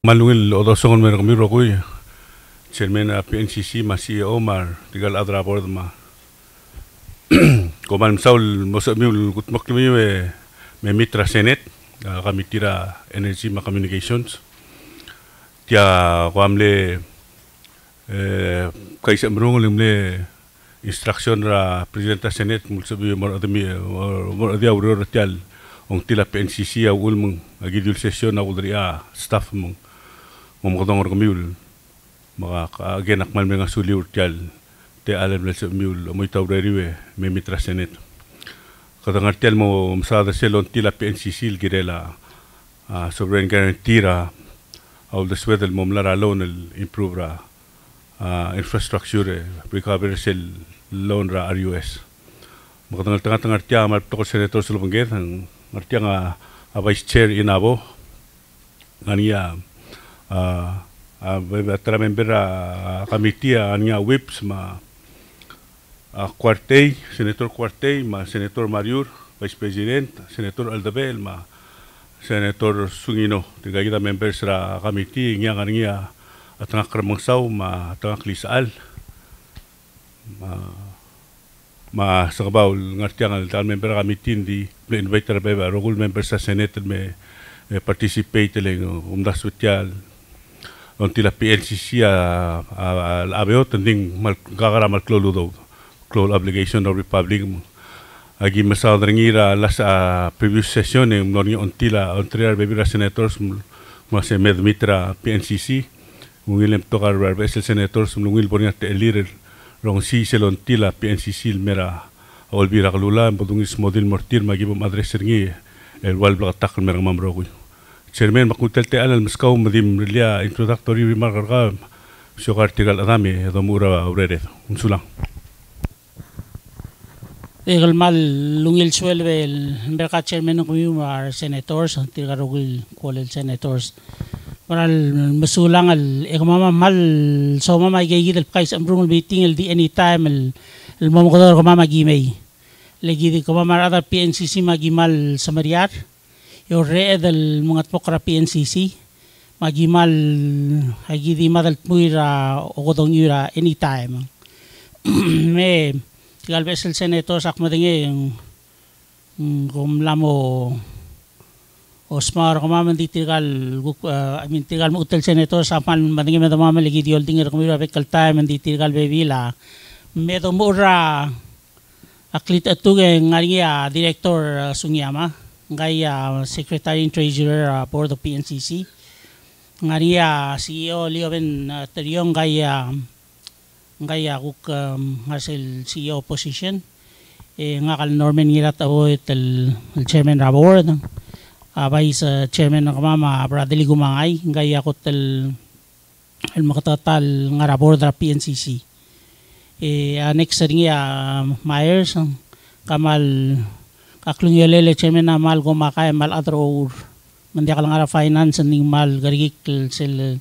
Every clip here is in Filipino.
Malungil odosongon mer kami rokui. Chairman a PNCC ma CEO mar tigal adra board ma. Koman saul mosa miul kutmak kami me me mitra senet kami tira energy ma communications. Tia kwamle eh kaisa mrungol le instruction ra presidenta senet mulsabi mor admi mor adia uror tial ong tila PNCC au ulmung agidul session au udria staff mung ngomong kami ul maka agenak mal mga suli urtial te alam na sa miul amoy tau reriwe me mitra senet katangar tial mo masada selon tila PNCC girela. Uh, sovereign guarantee ra. Au the swedel mo mlara loan improve ra. Uh, infrastructure recovery sel loan ra RUS makatangal tanga-tangar tiya mal toko senator sa lupangget ang ngerti nga a vice chair inabo. Ngania a a tra member a committee ania whips ma a Quartey, senator Quartey ma senator Mariur vice president senator Aldabel ma senator Sungino. Tiga kita members ra committee ngia ngania at nga ma tanga klisaal ma ma sa kabaw ngarti ang tal member kami tindi invite ra beba rogul member sa senate me participate le umdas social onti la PLCC a a a veo tending mal gagara mal clolo do clolo obligation of republic. Aquí me sa drengir a las a previous session en norni onti la ontre bebira senators mas em se med mitra PNCC un ilem tocar verbes el senators un il ponia te lir rong si se lonti la PNCC el mera olvira glula en bodungis modil mortir magi madre sergi el wal blagatak mer mamrogui Chairman makutel te alal maskaw madim lia introductory remark arga syogar tigal adami domura urere unsulang. Egal mal lungil suelve el merka chairman ng kumiyumar senators tigarugil kwalel senators. Maral masulang al ekamama mal so mama igigid al kais ambrung meeting al di anytime al al mamakador kamama gimay. Lagi di kamama ada PNCC magimal sa Mariar. Yo re dal mga pokra PNCC magimal agi di madal muira ogodong yura anytime. Me tigal besel senator sak madenge yung kung lamo Osmar kamaman di tigal uh, I mean tigal mo utel senator sa pan madingi medo mama lagi di holding er kumira bekal time di tigal bebila medo mura aklit atuge ngaria director uh, ngaya secretary and treasurer uh, board of PNCC ngaria CEO Lioben uh, Teriong ngaya ngaya kuk um, ngasel CEO position. Eh, ngakal Norman ngirat abo el, el chairman rabor abay sa chairman ng kamama Bradley Gumangay. Gaya ko tel el makatatal nga rabor da PNCC e uh, next ring ya Myers kamal kaklung yelele chairman na mal gumakay mal adro mandi ka lang ara finance ning mal garigik sel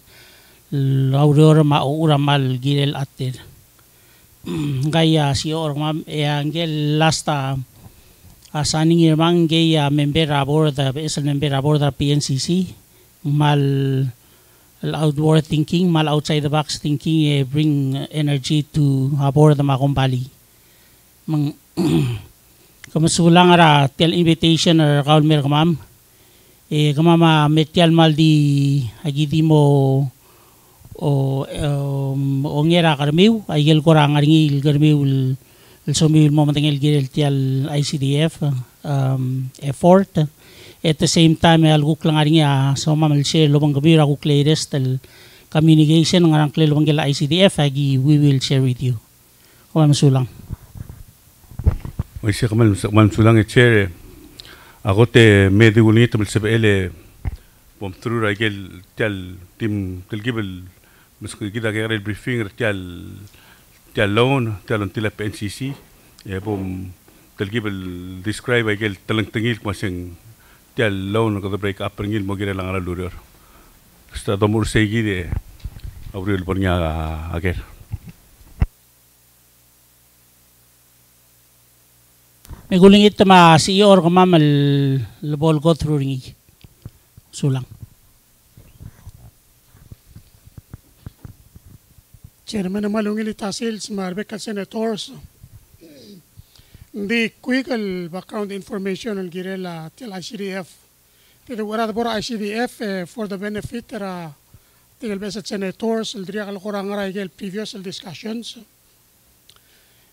lauror maura mal gilel atir. Gaya si or mam e angel lasta asaning irmang gay uh, member aboard the isang member aboard the PNCC mal outward thinking mal outside the box thinking eh, bring energy to aboard the Macom Valley mang kamasulang ara tel invitation or kaul mer kamam eh kamama metial mal di agidi mo o um, ongera karmiw ayel korang aringil karmiw sumil mo matangil gilil tial ICDF um, effort. At the same time, ay alguk lang aring ya so mamal share lubang gabi ra latest communication ng arang lubang gila ICDF agi we will share with you. Kung ويسي خمال مسؤول مسؤولان تشير أغوت ميدي ولي تم السبئلة بمثرو رجل تال تيم تلجبل مسك جدا غير البريفينغ تال تال لون تال انتلا بن سي سي بوم تلجبل ديسكرايب رجل تلن تنجيل ماشين تال لون كذا بريك أب رنجيل مغيرة لانغلا لورير استا دمور سيجيدي أبريل بنيا أغير Miguling ito ma CEO or kumam al ball go through ringi. Sulang. Chairman naman lungil itasil smarbe ka senators. Di quick al background information al gire la til ICDF. Tito wala da bora ICDF eh, for the benefit ra tigal besa senators al diriya kal kurang ra previous discussions.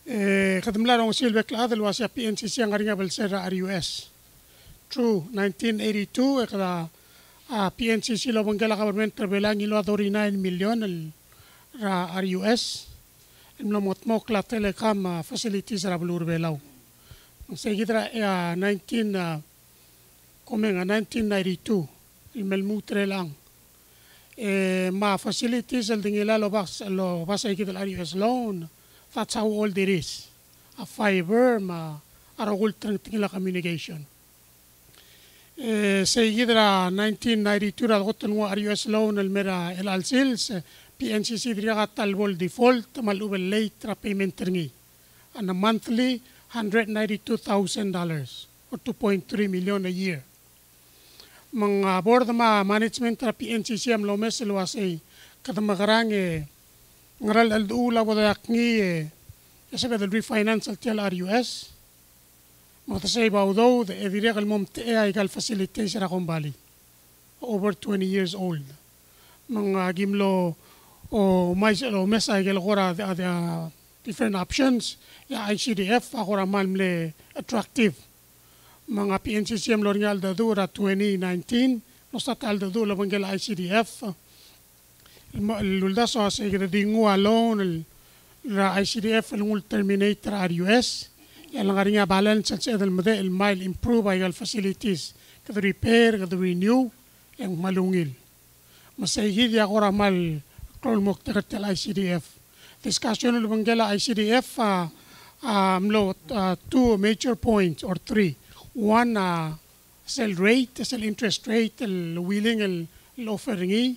Eh, katamlarong sil bekla hadal wa sia PNC siang ngaringa bel sera RUS. True 1982 kada a PNC silo bangela government trebelang ilo 9 million ra RUS. En lo motmo kla telecom ah, facilities ra blur belau. Segitra ya 19 uh, komeng 1992 imel mutre lang eh, ma facilities el dingela lo bas lo bas ekit el RUS loan that's how old it is. A fiber ma aragul tingila communication. Eh, sa gidra 1992 ra gotan wa RUS loan al mera el alsils PNCC diriya talbol default malubel late ra payment ringi on a monthly $192,000 or 2.3 million a year. Mga board ma management ra PNCC am lomes luwas ay kadamagarang e ngral al duula wadak ngi يسبب الري فاينانسال تيل ار يو اس متسيب اودو ذا ايفيريغ الممت اي اي قال فاسيليتيشن اقوم بالي over 20 years old. من جيملو أو مايس أو مس اي قال غورا ذا different options يا اي سي دي اف غورا مال ملي attractive. من بي ان سي سي ام لورنيال دورا 2019 نصت على دورا من قال اي سي دي اف lulda so sa gida dingu alone ra ICDF lungul terminate ra RUS ya lang nga balance sa edel made el mile improve ay facilities kada repair kada renew yang malungil masayhid ya ko ramal Krolmok Teratel ICDF. Discussion of Bangela ICDF uh, um, lo, uh, two major points or three. One, uh, sell rate, sell interest rate, el willing el offering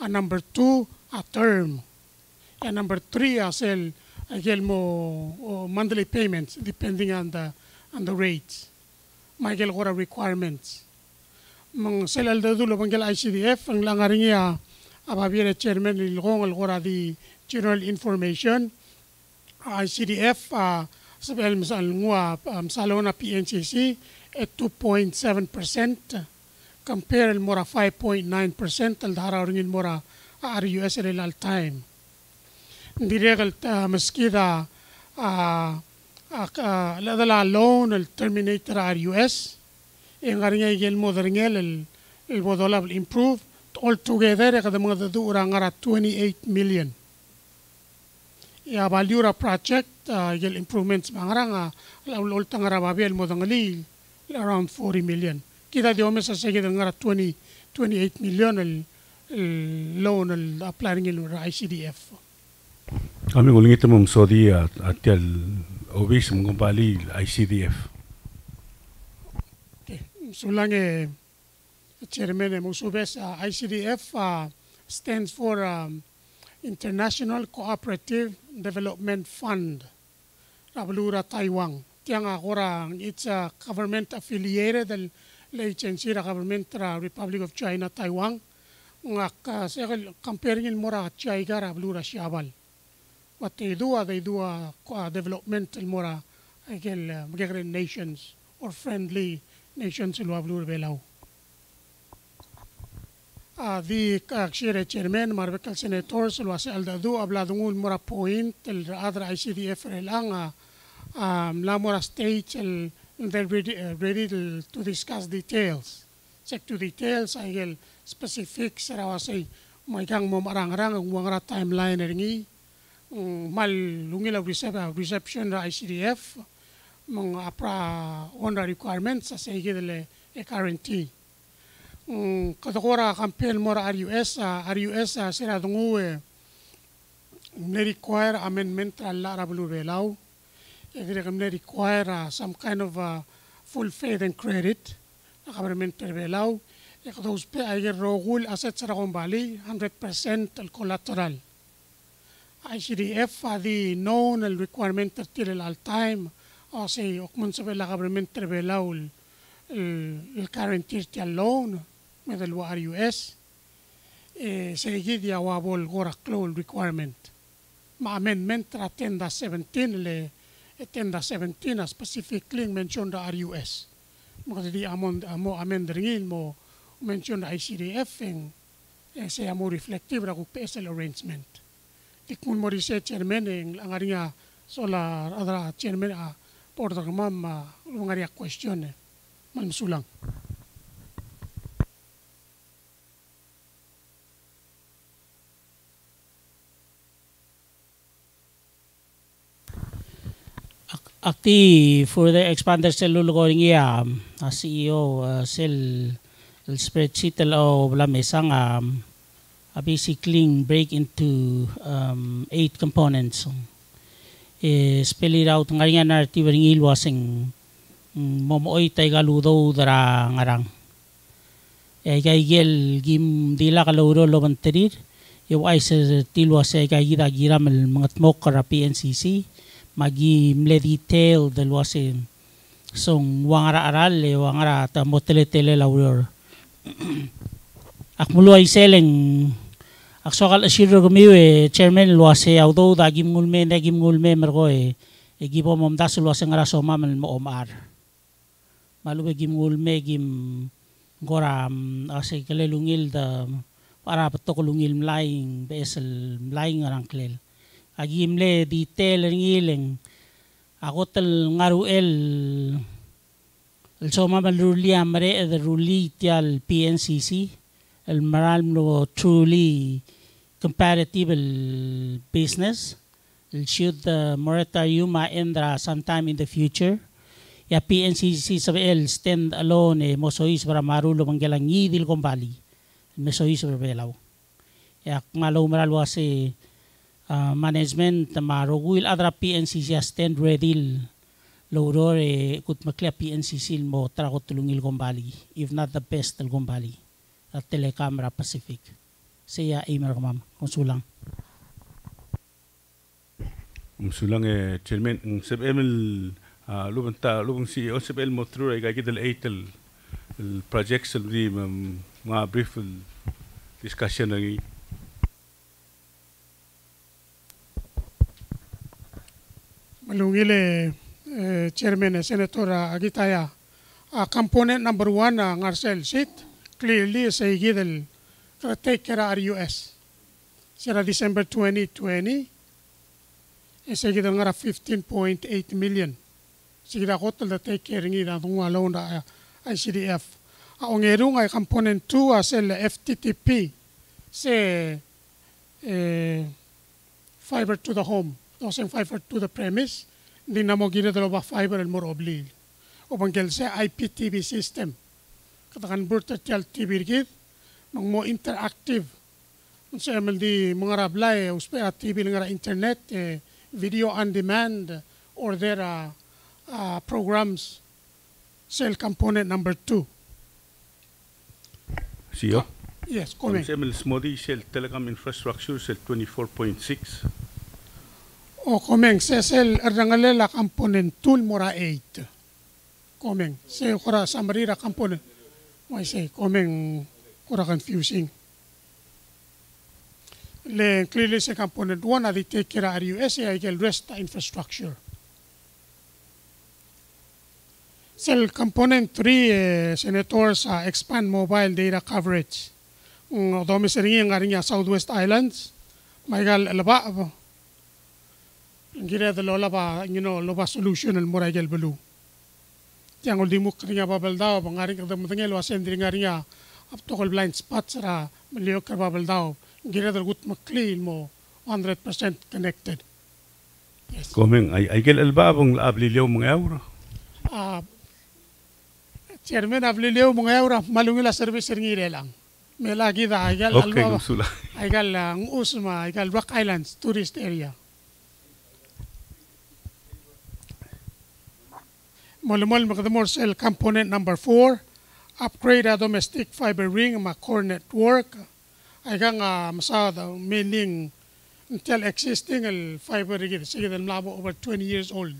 And number two, a term. And number three, uh, sell again mo monthly payments depending on the on the rates. Michael Gora requirements. Mang sell al dulo bangel ICDF ang langaring ya ababiere chairman ilgong algora di general information ICDF uh, sabel misal ngua um, salona PNCC at 2.7% compare المرة 5.9% الدهراورين المرة RUS real time. Direct مسكيدا هذا اللون الترمينيتر RUS إن el يجي المودرنيل البودولا بالإمبروف all together kada mga dadu orang ngara 28 million. Ya valiura project uh, yel improvements mangara nga laul ol tangara babi el modangali around 40 million. كده يوم مثلا كده نقرا 20 28 مليون اللون الابلاينج الاي سي دي اف Kami ngulingi temu msodi at atel obis mungkumpali ICDF. Sulange chairman musubes ICDF uh, stands for um, International Cooperative Development Fund. Rablura Taiwan. Tiang akora it's a government affiliated del agency ra government ra Republic of China, Taiwan. Nga ka comparing mora Chaiga Rabalura Siabal. What they do, they do a development mora uh, nations or friendly nations il Rabalura Belau. uh, the uh, chairman marbekal senators lo ase aldadu abladungul mora point el other ICDF relang uh, um, la mora stage el they're ready, uh, ready to, to discuss details. Check to details ay specifics rawa say may kang mo marang-rang ang mga timeline ringi. Um, mal lungil reception ra ICDF mga apra on requirements sa sige dele e guarantee um, katakora campaign mora RUS uh, RUS uh, sira dungu e ne require amendment alla rablu belau. egre if they require uh, some kind of uh, full faith and credit. the government Nakabarmin perbelaw, ikadaws pe ayer rogul asset sarakong bali, 100% al collateral. ICDF adi known al requirement tertil al time, o si okman sa bela kabarmin perbelaw al current year ti loan, with al RUS, sa igid yawabol gorak requirement. Ma amendment 317 le 10-17 a specifically mention the RUS. Mga di amon amo amend ringil mo mention the ICDF ang eh, saya mo reflective ra PSL arrangement. Tikmun mo siya chairman ang ang nga so la adra chairman a porta kamam ma mga question eh. Malmsulang. Akti further expander sel lulukoring iya um, CEO uh, sel el spreadsheet o la mesang um, uh, basically break into um, eight components. E spell it out nga nga narrative ring ilwasing um, momoy tay galudo dara ngarang. E kay gel gim dila kaluro lo manterir. Yo ay sa tilwas ay kay gira gira mga tmok kara PNCC magi mle detail del wasin song wangara aral le wangara ta motele tele lauror ak mulu ay seleng ak sokal asiro gumiwe chairman luase audo da gim ngulme na gim ngulme mergo e e gibo mom das luase ngara soma man mo omar malu gim ngulme gim goram ase kelelungil da para patokulungil mlaing besel mlaing arang klel agimle detail ngileng ako tel ngaru el soma malruli amre el ruli tial PNCC el maral no truly comparative business. El should the moratorium endra sometime in the future. Ya PNCC sabi el stand alone e mosois para marulo manggalang ngidil kumbali mesois para ya malo maral wasi uh, management tomorrow will other PNCC stand ready lower e eh, kut maklia PNCC mo trago tulungil gombali. If not the best tul gombali. At telecamera pacific. Saya email ko ma'am konsulang Sulang. Eh chairman. Ng SBML ah, lubang ta lubang si SBML mo through eh, ay gagitel eight projects sa di mga brief discussion ngi malungile eh, chairman senator agitaya. Uh, component number one uh, ngarcel sheet clearly sa higidel take care RUS sira December 2020 sa higidel ngara 15.8 million. Sigida kotal da take care ngi da tunga loan da ICDF ang erung ay component 2 asel FTTP se eh, fiber to the home Toseng fiber to the premise, hindi na mo ginadalo ba fiber and more obli. O banggel sa IPTV system. Katakan burta tial TV rigid, mang mo interactive. Kung sa MLD mga rablay, uspe at TV nga internet, eh, video on demand, or their uh, uh, programs, cell component number two. CEO? Yes, comment. SML Smodi Shell Telecom Infrastructure Shell 24.6. O komeng sesel erdangalela component tool mora 8. Komeng se kora samarira component. Why say komeng kora confusing. Le clearly se component 1 adi take care RUS ay gel rest infrastructure. Cell component 3 eh, senators uh, expand mobile data coverage. Ng domi seringi nga rin Southwest Islands. May gal laba gira da lola ba you know loba solution el mora gel belu. Tiang ol dimuk ringa babal daw bangari kada mutengel wasen ringa ringa up to blind spots ra melio ka babal daw gira da gut makli mo 100% connected. Yes. Komeng ay ay gel albabong abli liyo mga euro? Ah chairman abli liyo mga euro malungila service ringi lang. May lagi da ay gal okay alba ay gal ang usma ay gal Rock Islands tourist area Molmol Magdamor Cell Component Number 4, upgrade a domestic fiber ring ma core network. Ay nga nga masada meaning until existing el fiber ring sige del mlabo over 20 years old.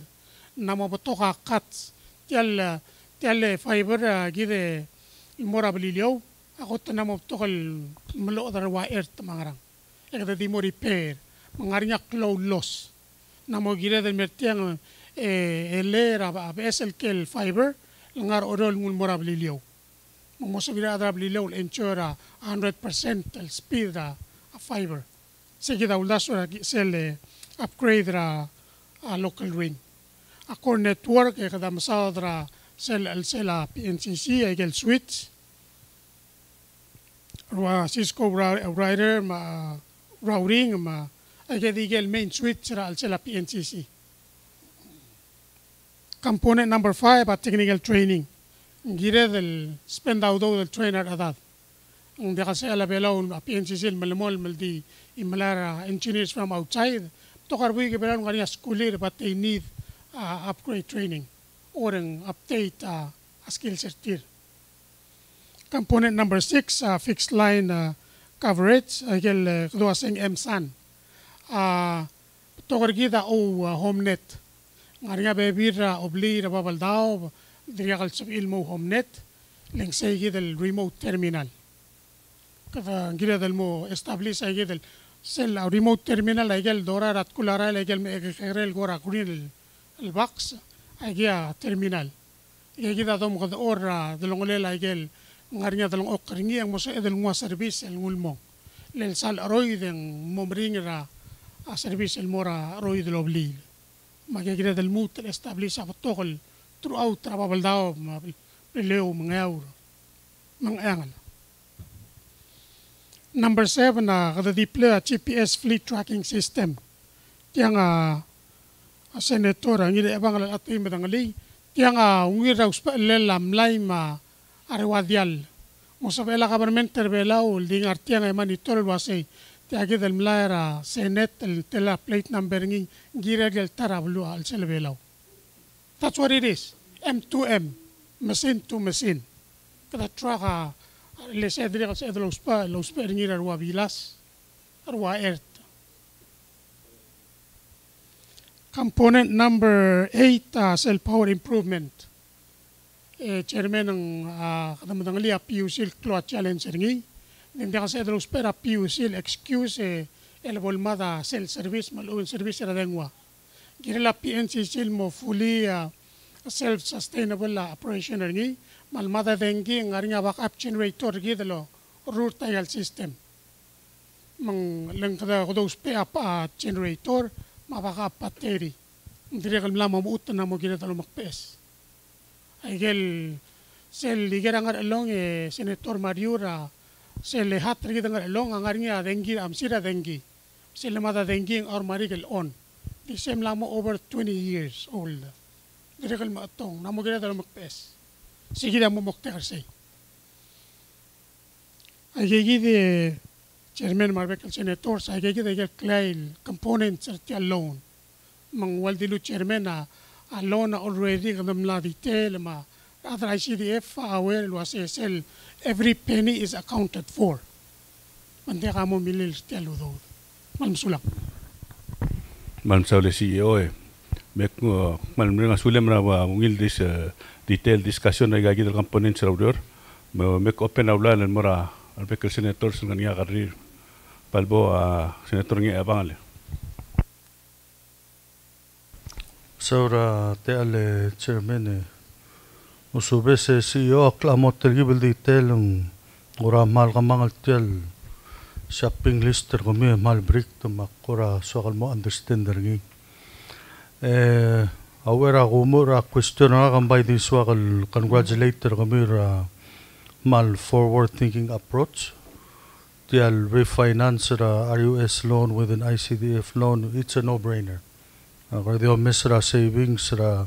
Namo bato ka cuts tial tial fiber uh, gide mora balilyo. Ako to namo to kal malo dar wire ta mangarang. Eka di mo repair. mangarnya cloud loss na mo gira del mertiang e elera ba besel kel fiber langar odol ngul morab liliw mo so gira adab liliw ensure 100% el speed a fiber. Sige da uldaso sel upgrade ra a local ring a core network e kada masadra sel el sela PNCC e gel switch. Rwa Cisco router ma routing ma ay digel main switch ra al sela PNCC. Component number five a technical training. Gire del spend out del trainer adad. Ang di kasi ala belaw a PNCC malamol maldi imalara engineers from outside. Tokar bui ke belaw ngani schooler but they need uh, upgrade training or an update uh, a skill certificate. Component number six, uh, fixed line uh, coverage. Agel uh, kedua sing MSAN. Uh, Tokar kita o uh, HomeNet. Ngari أرجع بيرة أبلي ربا بالداو دريا قال سب إل مو هم نت لين سي جد الريموت تيرمينال كذا جد هذا المو استابلي سي جد سل أو ريموت تيرمينال هاي جل دورا رات كل راي هاي جل مغير الجورا كوني ال الباكس هاي جا تيرمينال هاي جد هذا مقد أورا دلوقتي هاي جل أرجع دلوقتي أقرني أنا مس هذا المو سيرفيس المول مو للسال رويدن ممرين را سيرفيس المورا رويد الأبلي obli magigire del mut el establish a tokol throughout trababal dao ma peleo mga euro mga angal. Number 7 na kada deploy a GPS fleet tracking system. Tiang a a senator ang ide abang at imadangali tiang a ungira uspa lelam laima arewadial mosabela government terbela ul ding artiang ay manitor wase tiagi del mlaera senet el tela plate number ngi gira del tarablu al selbelau that's what it is. M2m machine to machine. Kada traka les edri kas edlo spa lo spa ngira arwa bilas arwa earth component number 8 uh, cell power improvement. Eh, chairman ng uh, kadamadang liya PUCL Cloa Challenge ngi kasi edalo spera PUCL excuse eh, el volmada cell service maluin service na dengwa girela PNCCL mo fully uh, self-sustainable uh, operation ngi malmada dengi ngaringa backup generator gi dalo root tile system. Mang lang kada ko dos pe apa generator mabaka battery hindi kal mla mamuut na mo gina talo makpes Aigel sel ligera ngar along e senator Mariura se le hat ri dengar long angarnya ada dengki am sira dengki se le mata dengki or marigel on. Di sem lamo over 20 years old. Di regal ma tong namo gira dalam pes sigi dalam mok tehar sei agegi de chairman marbekal senator sa agegi de gel klein components er ti alone mangwal di lu chairman a alone already gam la di tel ma Qatar ICDF, uh, where الوسائل every penny is accounted for. منطقة مو ملي الاشتيال وذو مالمسولة مالمسولة سي او mek mal mrenga sulem na wa this uh, detailed discussion na gagi components raudor mek open aula len mora al senator sun ngani agarrir palbo a senator ngi abangale so ra uh, te ale eh, chairman eh, usube se CEO aklamo tergi bildi telung ora mal kamangal tel shopping list ter mal break to makora sokal mo understand dergi eh awera gumura question na kambay di swakal congratulate ter ra mal forward thinking approach. Tial refinance ra RUS loan with an ICDF loan it's a no brainer Kaya mesra savings ra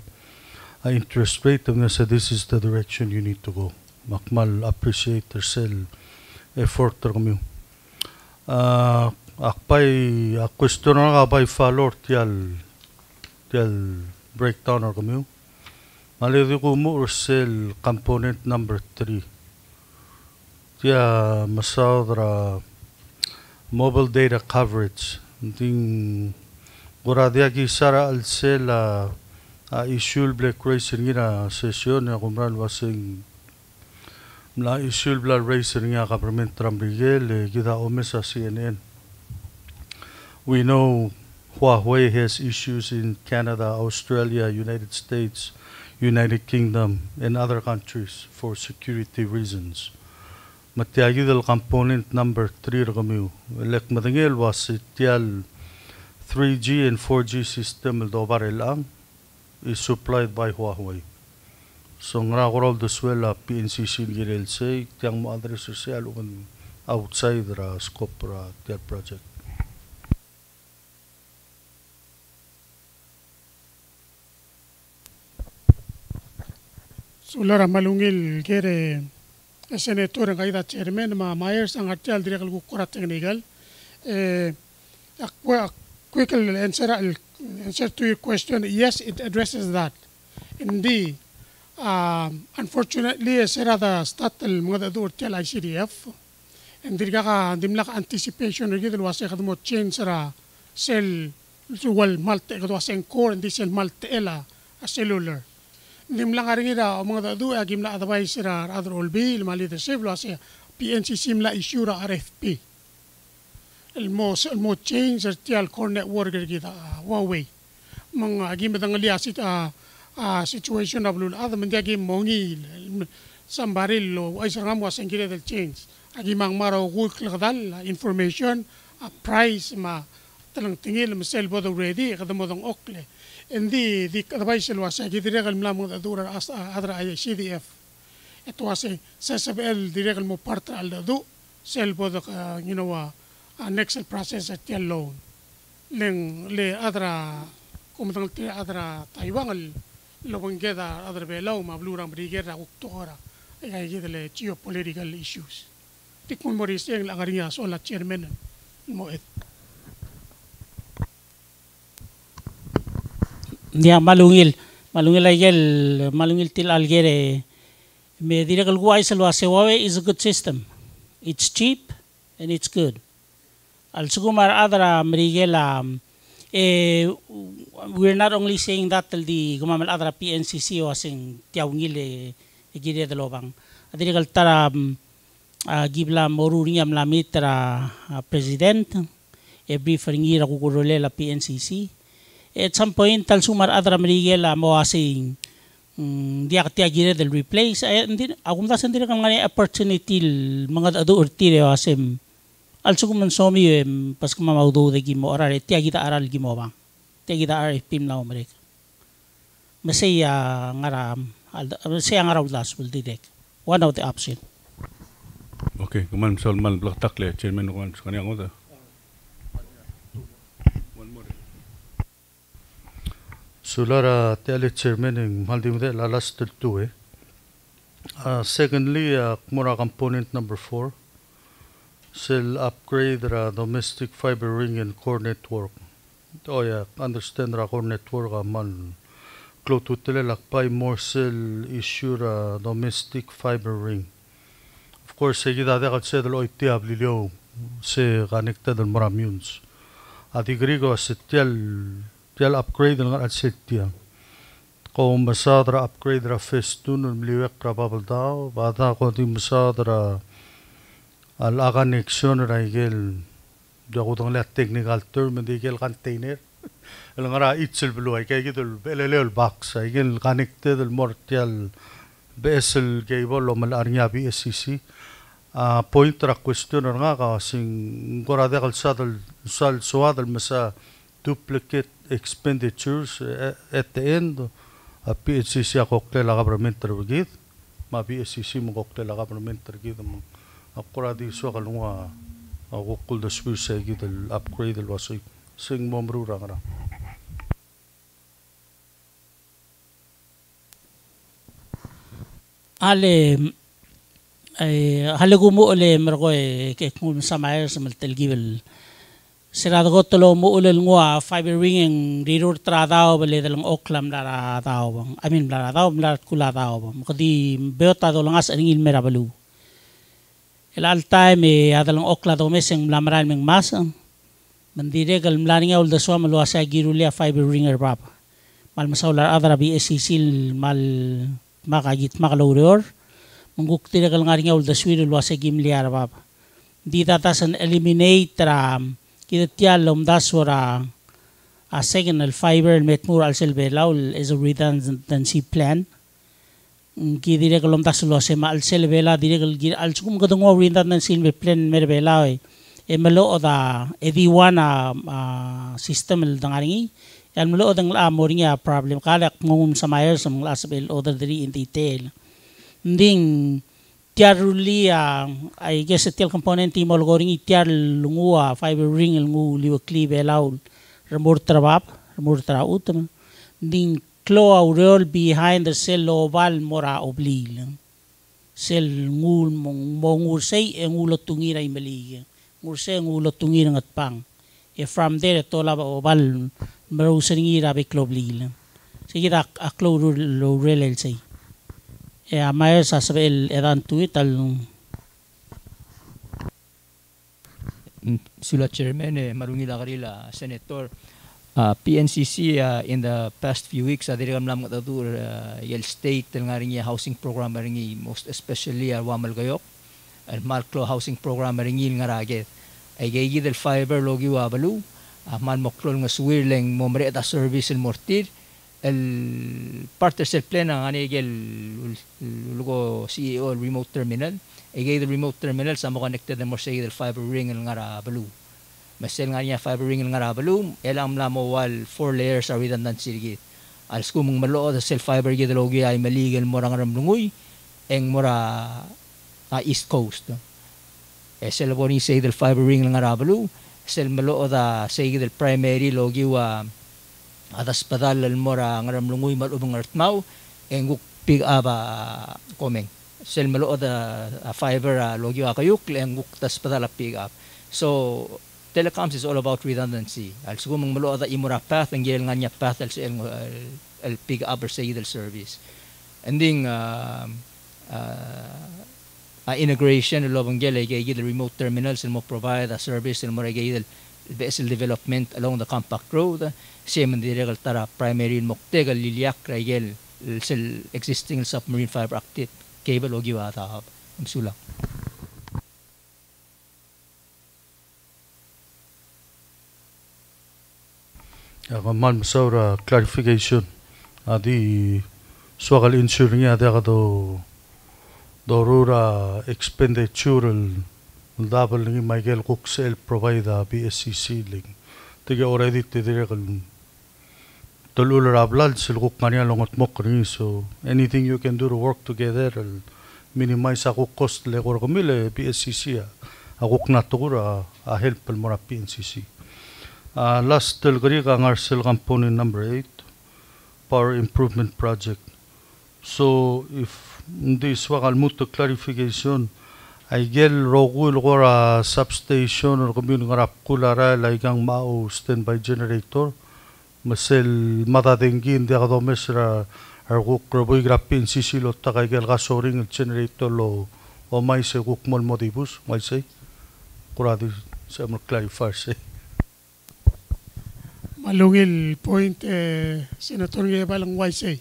interest rate and sa this is the direction you need to go. Makmal appreciate yourself effort ter kami. Uh, akpay a question na ka by follow tial tial breakdown or kami. Malidi ko mo component number 3. Tia masadra mobile data coverage. Ding Goradia ki sara al sela a isul black session ya kumran wasing mla isul black ya government trambrigel gida omesa CNN We know Huawei has issues in Canada, Australia, United States, United Kingdom, and other countries for security reasons. Matiagi del component number 3 ragamiu. Lek madangel was itial 3G and 4G system dobar elang is supplied by Huawei. So nga korol do swela PNCC girel say tiang mo address social un outside ra scope ra tial project. Sulara malungil kere senator ang kaida chairman ma Myers ang artial direk ku kurat technical. Eh, a quickly answer, answer to your question. Yes, it addresses that. Indeed, um, unfortunately, Sarah the Statel Mother Tel ICDF and the Gaga and the anticipation regular was a more change Sarah cell to well Malte was core and this in a cellular. Nimla Garida, Mother Du, Agimla Advisor, other will be Mali the Sevlo, PNC Simla Isura RFP. Elmo change artial core network kita Huawei. Mga agim da ngali asit a situation of lul ada menjadi mongi sambaril lo ay sarang was engkira del change. Agi mang maro gul kadal information a price ma talang tingil ma sel bodo ready kada mo dong okle. Endi di kada bay sel was agi dire kal mlam da dura as adra ay CDF ito was sa sabel dire kal mo parta al do sel bodo you know next process at loan leng le adra kumutang ti adra Taiwan lo bangeda adra belau ma blurang brigera uktora ay gidele geopolitical issues. Tikmon mo rin siyang langariya so la chairman mo et dia malungil malungil agel malungil til algere me dire kal guai salwa sewawe is a good system. It's cheap and it's good al sugumar adra mrigela eh, we're not only saying that the gumamal adra PNCC o asing tiawngil e gire de lobang. Adiri kal tara uh, gibla moruringa mla mitra uh, president e briefingira kukurole la PNCC at some point tal sumar adra mrigela mo asing um, dia katia gire del replace. Ay hindi agum da sendiri kang ngani opportunity mga adu urtire asem al Also kuman somi em eh, pas kuma mau do degi mo arare tia kita aral gi mo bang. Tia kita arare pim na omrek. Mesei ya ngaram al mesei ya ngaram las bul didek. One of the option. Okay, kuman sol man blok takle chairman kuman sukani ang oda. Sulara tiali chairman ng maldim de la last tertue. Eh. Ah, secondly, ah, kumura component number four. Cell upgrade ra domestic fiber ring and core network. Oh yeah, understand ra core network man klo tutele lakpay more cell issue ra domestic fiber ring. Of course, seguida de gat sedel oiti ablilio se connected al muramuns. Ati grigo se tial upgrade ng at setia. Ko masadra upgrade ra festun ng mliwek ra babaldao, bata ko masadra al a connection ra igel Diako tong let technical term hindi igel container. Alang ra itzel belu ay kay gidul belelel box ay igel connected al mortial BSL cable o malarnya BSCC. Uh, point ra question nga ka sing gorade kal sadal sal suadal masa duplicate expenditures at the end a PHCC a cocktail a government tergid ma PHCC mo cocktail a government tergid mo akura di so kalunga ago kul da spi sa gi dal upgrade dal wasai sing momru rangra ale halagu mo ole mergo ke kun samaer samal telgivel siradago tolo mo ulel ngwa fiber ringing rirur tradao bele dalang oklam dara dao bang amin dara dao mlar kula dao bang kodi beota dolangas angin merabalu time e adalang okla do meseng mlamaral meng mas mandire gal mlaringa ul daswa malwa sa girulia fiber ringer papa. Mal masaular adara bi esisil mal makagit makaloror menguk tira kal ngari ngaul da swir lo sa gim liar bab di tatasan eliminate ra kita tial lom das wara a second al fiber met mur al sel belaw is a redundancy plan ki dire kolom ta sulo se mal sel vela dire gal gir al chukum ka dongo rin dan sin be plan mer vela oi. E melo oda e di wana system el dangaringi yan melo oda ngla moringa problem. Kala ngum samayer sam la sabel other dri in detail. Ding tiaruli i guess etel component i mol goringi tiar lungua fiber ring el ngu liwa kli vela ul. Remur trabap remur trautam ding klo aureol behind the cell oval mora oblil. Sel ngul mong mongur say ngul tungira imali ngur say ngul tungira ngat pang. E from there to la oval maro saringira be klo blil sige da aklo lo relel say e a mai sa sabe el edan tuit al sila chairman eh, marungi la karila senator uh, PNCC uh, in the past few weeks uh, diri lam katatur uh, yel state ng ringi housing program ringi most especially uh, wamal gayok. Al malklo housing program ringi nga raget ay gaygi del fiber logi wabalu. Uh, man moklol nga suwirleng momre ta service el mortir. El parte del plan ang ani gel lugo CEO el remote terminal. E gay the remote terminal sa mo connected na mo sa el fiber ring ng ngara balu masel nga niya fiber ring ng ngara balu elam la mo wal four layers are redundant sirgit al sku mong malo da sel fiber gid logi ay maligal mo rang ramlungoy eng mora a east coast. E sel bo ni say fiber ring ng ngara balu sel malo da say del primary logi wa atas padal al mora ngaram lungoy mal ubang artmaw enguk pig aba komeng. Sel malo da fiber uh, logi akayuk enguk tas padal pig up so telecoms is all about redundancy. Al sugumang malo da imura path ang gel nganya path al sel al pig up or say service. And then uh, uh, integration lo bang gel ay gil remote terminals mo provide a service mo gil vessel development along the compact road. Same diregal tara primary moktegal liliak raigel sel existing submarine fiber optic cable ogi wata hab sulang man masaura clarification. Adi swagal insuring adi ako dorura expenditure double ni Michael Cook sel provide BSCC ling. Tiga already tidire kal tulul rablal sil Cook kanya longot mok so anything you can do to work together al minimize ako cost le kor kumile BSCC ako knatura a help pal mora PNCC last tel kari ka ngar sel component number 8 power improvement project. So if hindi swakal mo to clarification ay gel rogul gora substation or kami ngarap kulara laigang mao standby generator masel matadengi hindi ako mesra arguk roboy grapin sisilo takay gel gasoring generator lo o may se guk mol modibus may se? Kuradi sa mo clarify se malungil point eh, senator nga balang YC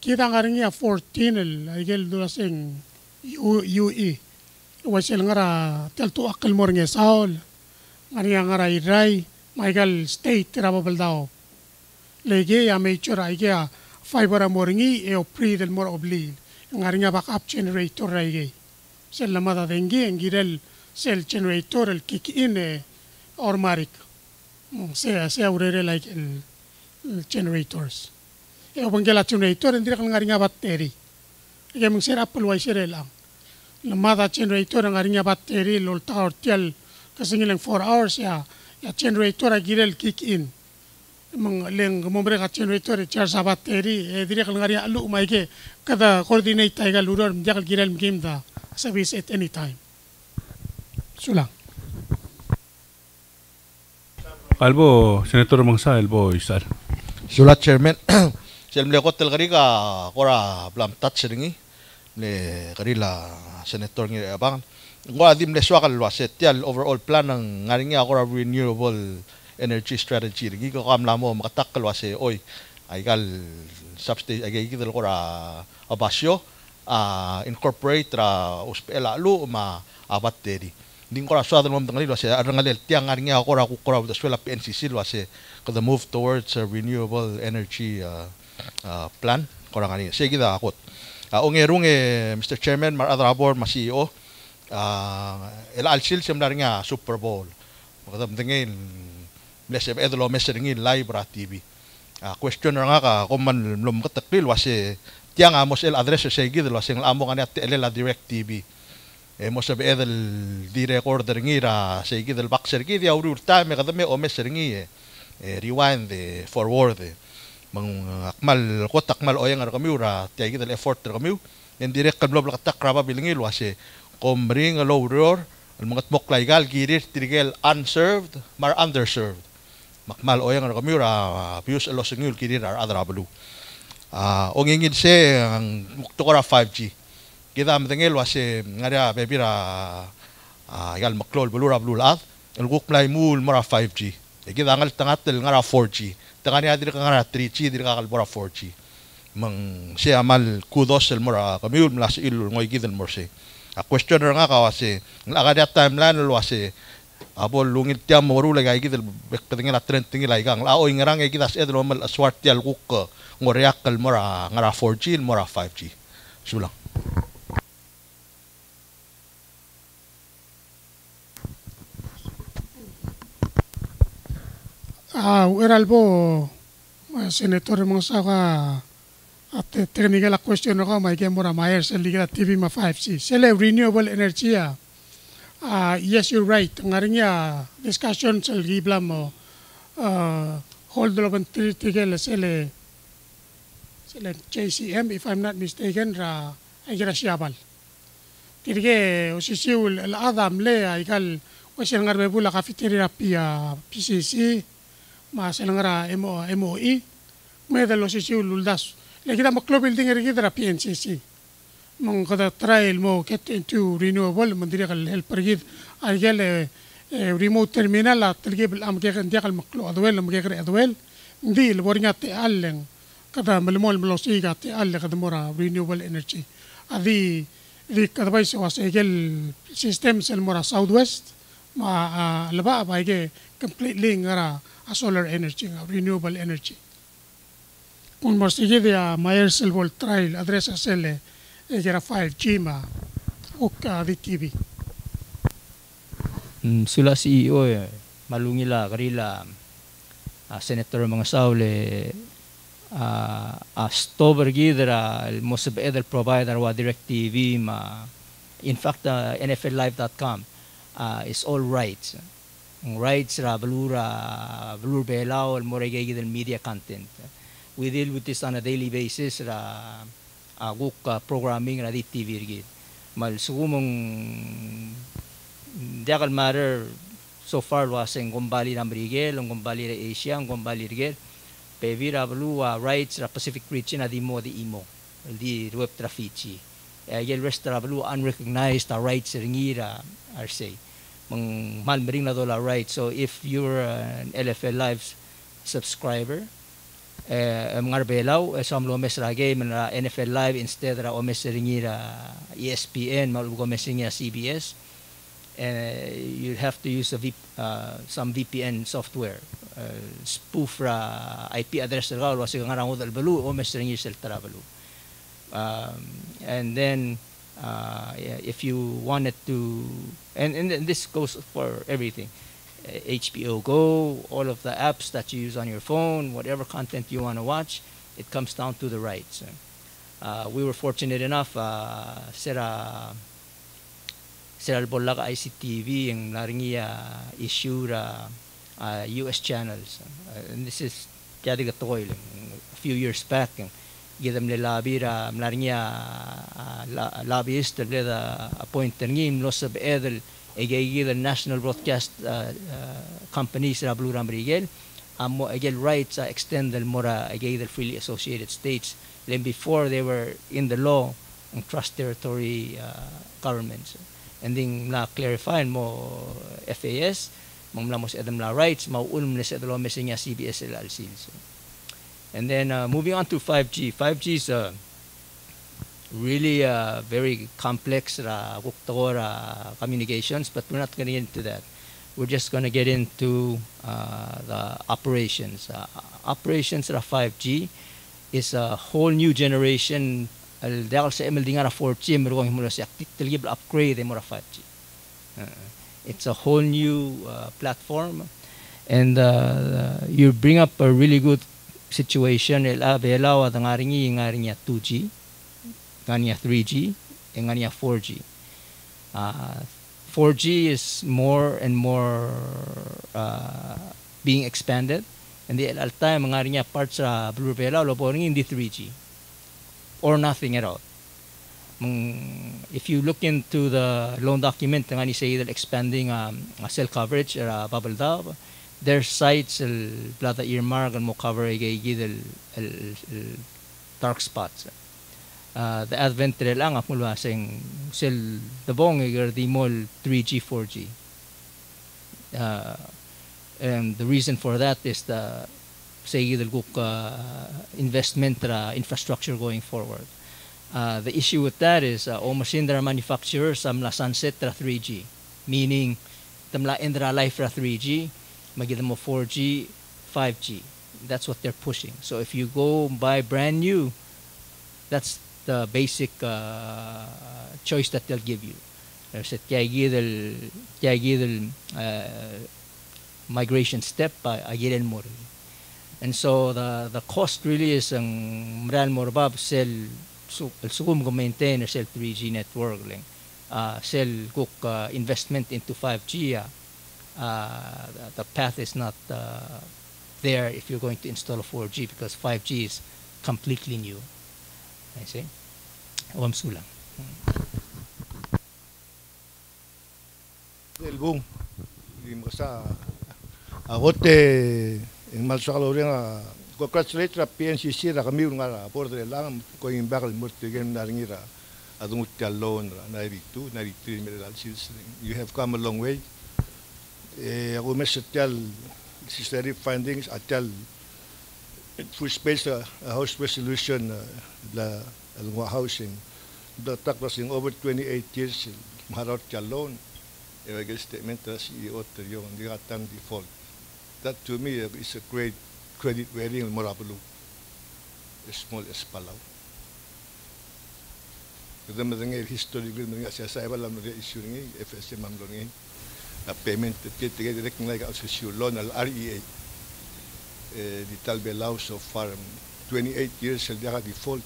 kita nga rin niya 14 el ay gel dulasing UE wasel ngara tel tu akal mor nge saul ngari ngara irai Michael State rababal daw lege ya major ay ya fiber mor ngi e o pre del mor obli ngari nga backup generator rai sel lamada dengi ngirel sel generator el kick in e ormarik se se aurere like el, el generators e o bangela generator ndira ngari nga batteri Kaya mong sira pulway sira lang. Lamada generator ang aring battery lol tower tial kasi ngilang 4 hours ya ya generator a girel kick in. Mang leng gumombre ka generator charge sa battery e dire kal ngari alu mai ke kada coordinate tay gal luror mjakal girel game da service at any time. Sulang. Albo, Senator Mangsa, Albo Isar. Sulat chairman, siya mle ko tel karika kora blam touch ringi le karila senator ngi abang. Ngo adim le swakal waset tial overall plan ng ngaring nga kora renewable energy strategy ringi. Ko kam lamo makatakal wase oy ay kal substation ay gigil kora abasyo uh, incorporate ra uspela lu ma abatteri Ningkora kora so adam dengali lo tiang ar aku akora ku kora the swell pncc lo se ko the move towards a renewable energy uh, uh, plan korang ngani se dah akot. Uh, onge runge mr chairman mar adra board mas ceo uh, el al sil super bowl. Ko the dengin le se edlo messaging live ra tv uh, question ranga ka komman lom ka takril wa tiang amos el address se gida lo se ngamo ngani at la direct tv Eh mo sabi edel di recorder ngira sa gid el boxer gid ya urur ta me kadame o mesering eh, eh rewind eh, forward eh. mang akmal ko takmal oyang ar kami ura tiay gid el effort kami en direct kan blok tak kraba bilingil wase komring low roar al mga tmoklay gal girir tirigel unserved mar underserved. Makmal oyang ar kami ura pius elos ngul kirir ar adra blu ah ongingin se ang muktora 5G kita mendengar wasi ngaria bebira ah maklol belur abul ad elguk mulai mul mara 5G kita e angal tengah tel ngara 4G tengah ni adir 3G adir kagal bora 4G meng si amal kudos el mara kami ul mulas ilu ngoi kita mursi a question orang aku wasi timeline lu wasi lungit tiap moru lagi kita pentingnya la trend tinggi lagi kang lau ingerang kita e sedar mal swart tiap guk ngoriak kel mara ngara 4G mara 5G sulang Ah, eral po, senator mga saka at technical question ako may kaya mura mayer sa liga TV ma 5C. Sila renewable energy ah. Uh, yes, you're right. Ang nga rin niya, discussion sa gibla mo, uh, hold lo titigil sila sila JCM, if I'm not mistaken, ra ay gira siyabal. Tirige, usisiul, al-adam le, ay kal, kasi nga rin bula cafeteria pia PCC, ma selangara MO MOI me de los isiu luldas le kita ma club building ri kita PNCC mong kada trail mo get into renewable mandiri kal helper gid argel remote terminal at la tilgib al amke kan diqal maqlu adwel amke kan adwel ndi al warngat allen kada malmol mlosi gat alle kada mora renewable energy adi di kada ذي كذا بس واسجل سيستمز المرا ساوث ويست مع لبا بايجي completely ngara solar energy nga renewable energy. Kung mas sige dia mayer sel vol trial address sel egera 5G ma ok uh, di TV mm, CEO eh, malungila karila uh, senator mga saule uh, a stover gidra most of other provider wa direct TV ma in fact uh, nfllive.com uh, is all rights ang rights ra balur belao mo regay gidel media content. We deal with this on a daily basis ra uh, guk uh, programming ra di TV gid. Mal sumong diakal matter so far waseng gumbali na Mrigel, ang gumbali ra Asia, ang gumbali rigel pevira blua rights ra Pacific region adi mo di imo di web trafici e gel restra blu unrecognized our rights ringira are say mang mal mering na dola right so if you're an LFL live subscriber eh mga belaw eh, sa amlo mes ra game na NFL live instead ra o mes ringira ESPN mal go mes ringira CBS uh, you have to use a v, uh, some VPN software. Uh, spoof ra IP address ra wasi nga rango dal balu o mes ringi sel trabalu. Um, and then uh, if you wanted to and, and this goes for everything. HBO Go, all of the apps that you use on your phone, whatever content you want to watch, it comes down to the rights. Uh, we were fortunate enough, uh, sira Sir Bolaga ICTV yung naringi uh, issue ra uh, US channels. And this is a few years back gidam le lobby ra naringi uh, lobbyist le da appoint ngim los of edel egay the national broadcast uh, uh, companies ra Blue Ram Rigel amo egel rights uh, extend el mora egay the freely associated states. Then before they were in the law ng trust territory uh, governments. And then na clarify mo FAS mamla mo sa la rights mauulm na sa dalawang mesa niya CBS LLC. And then uh, moving on to 5G 5G is uh, really uh, very complex ra ra communications, but we're not going to get into that. We're just going to get into uh, the operations. Uh, operations ra 5G is a whole new generation. Sa nga ra 4G, meron mula sa active upgrade mo ra 5G. Uh, it's a whole new uh, platform, and uh, you bring up a really good situation. El avelaw at ngaringi ngaringi 2G, ngaringi 3G, and ngaringi 4G. Uh, 4G is more and more uh, being expanded. And the al time ngaringi parts sa blue vela lo po hindi 3G or nothing at all. if you look into the loan document nga ni say that expanding um, cell coverage uh, bubble daw their sites el plata earmark and cover gay el, el, el dark spots. Uh, the advent lang ang mula sing sel the bong di mol 3G 4G uh, and the reason for that is the say the uh, investment uh, infrastructure going forward. Uh, the issue with that is uh, all machine are manufacturers um, la sunset ra 3G, meaning tamla indra life ra 3G, magida mo 4G, 5G. That's what they're pushing. So if you go buy brand new, that's the basic uh, choice that they'll give you. There's a tiagidal, tiagidal uh, migration step, by agiren mo And so the the cost really is ang mral mo sell su sugum go maintain sel 3G network lang uh, sel cook uh, investment into 5G uh, uh, Uh, the path is not uh, there if you're going to install a 4G because 5G is completely new. I see. Awam sulang hmm. El bung di mo eh, mal sa congratulate ra PNCC ra kami nga ra por de lang ko in bakal murtigen na ringira adungut ritu mineral seals you have come a long way Eh, aku mesti tell necessary findings. I tell full space a uh, house resolution la uh, la uh, housing. The tax was in over 28 years. Marot jalon. a get statement that CEO terio the atas default. That to me uh, is a great credit rating in Morabulu. As small as Palau. Kita mendengar historik, mendengar siasat, apa lah mereka isu ini, FSC mengelola ini. Payment direct nga ka sa loan al REA eh, di talbe law so far 28 years sa dia default.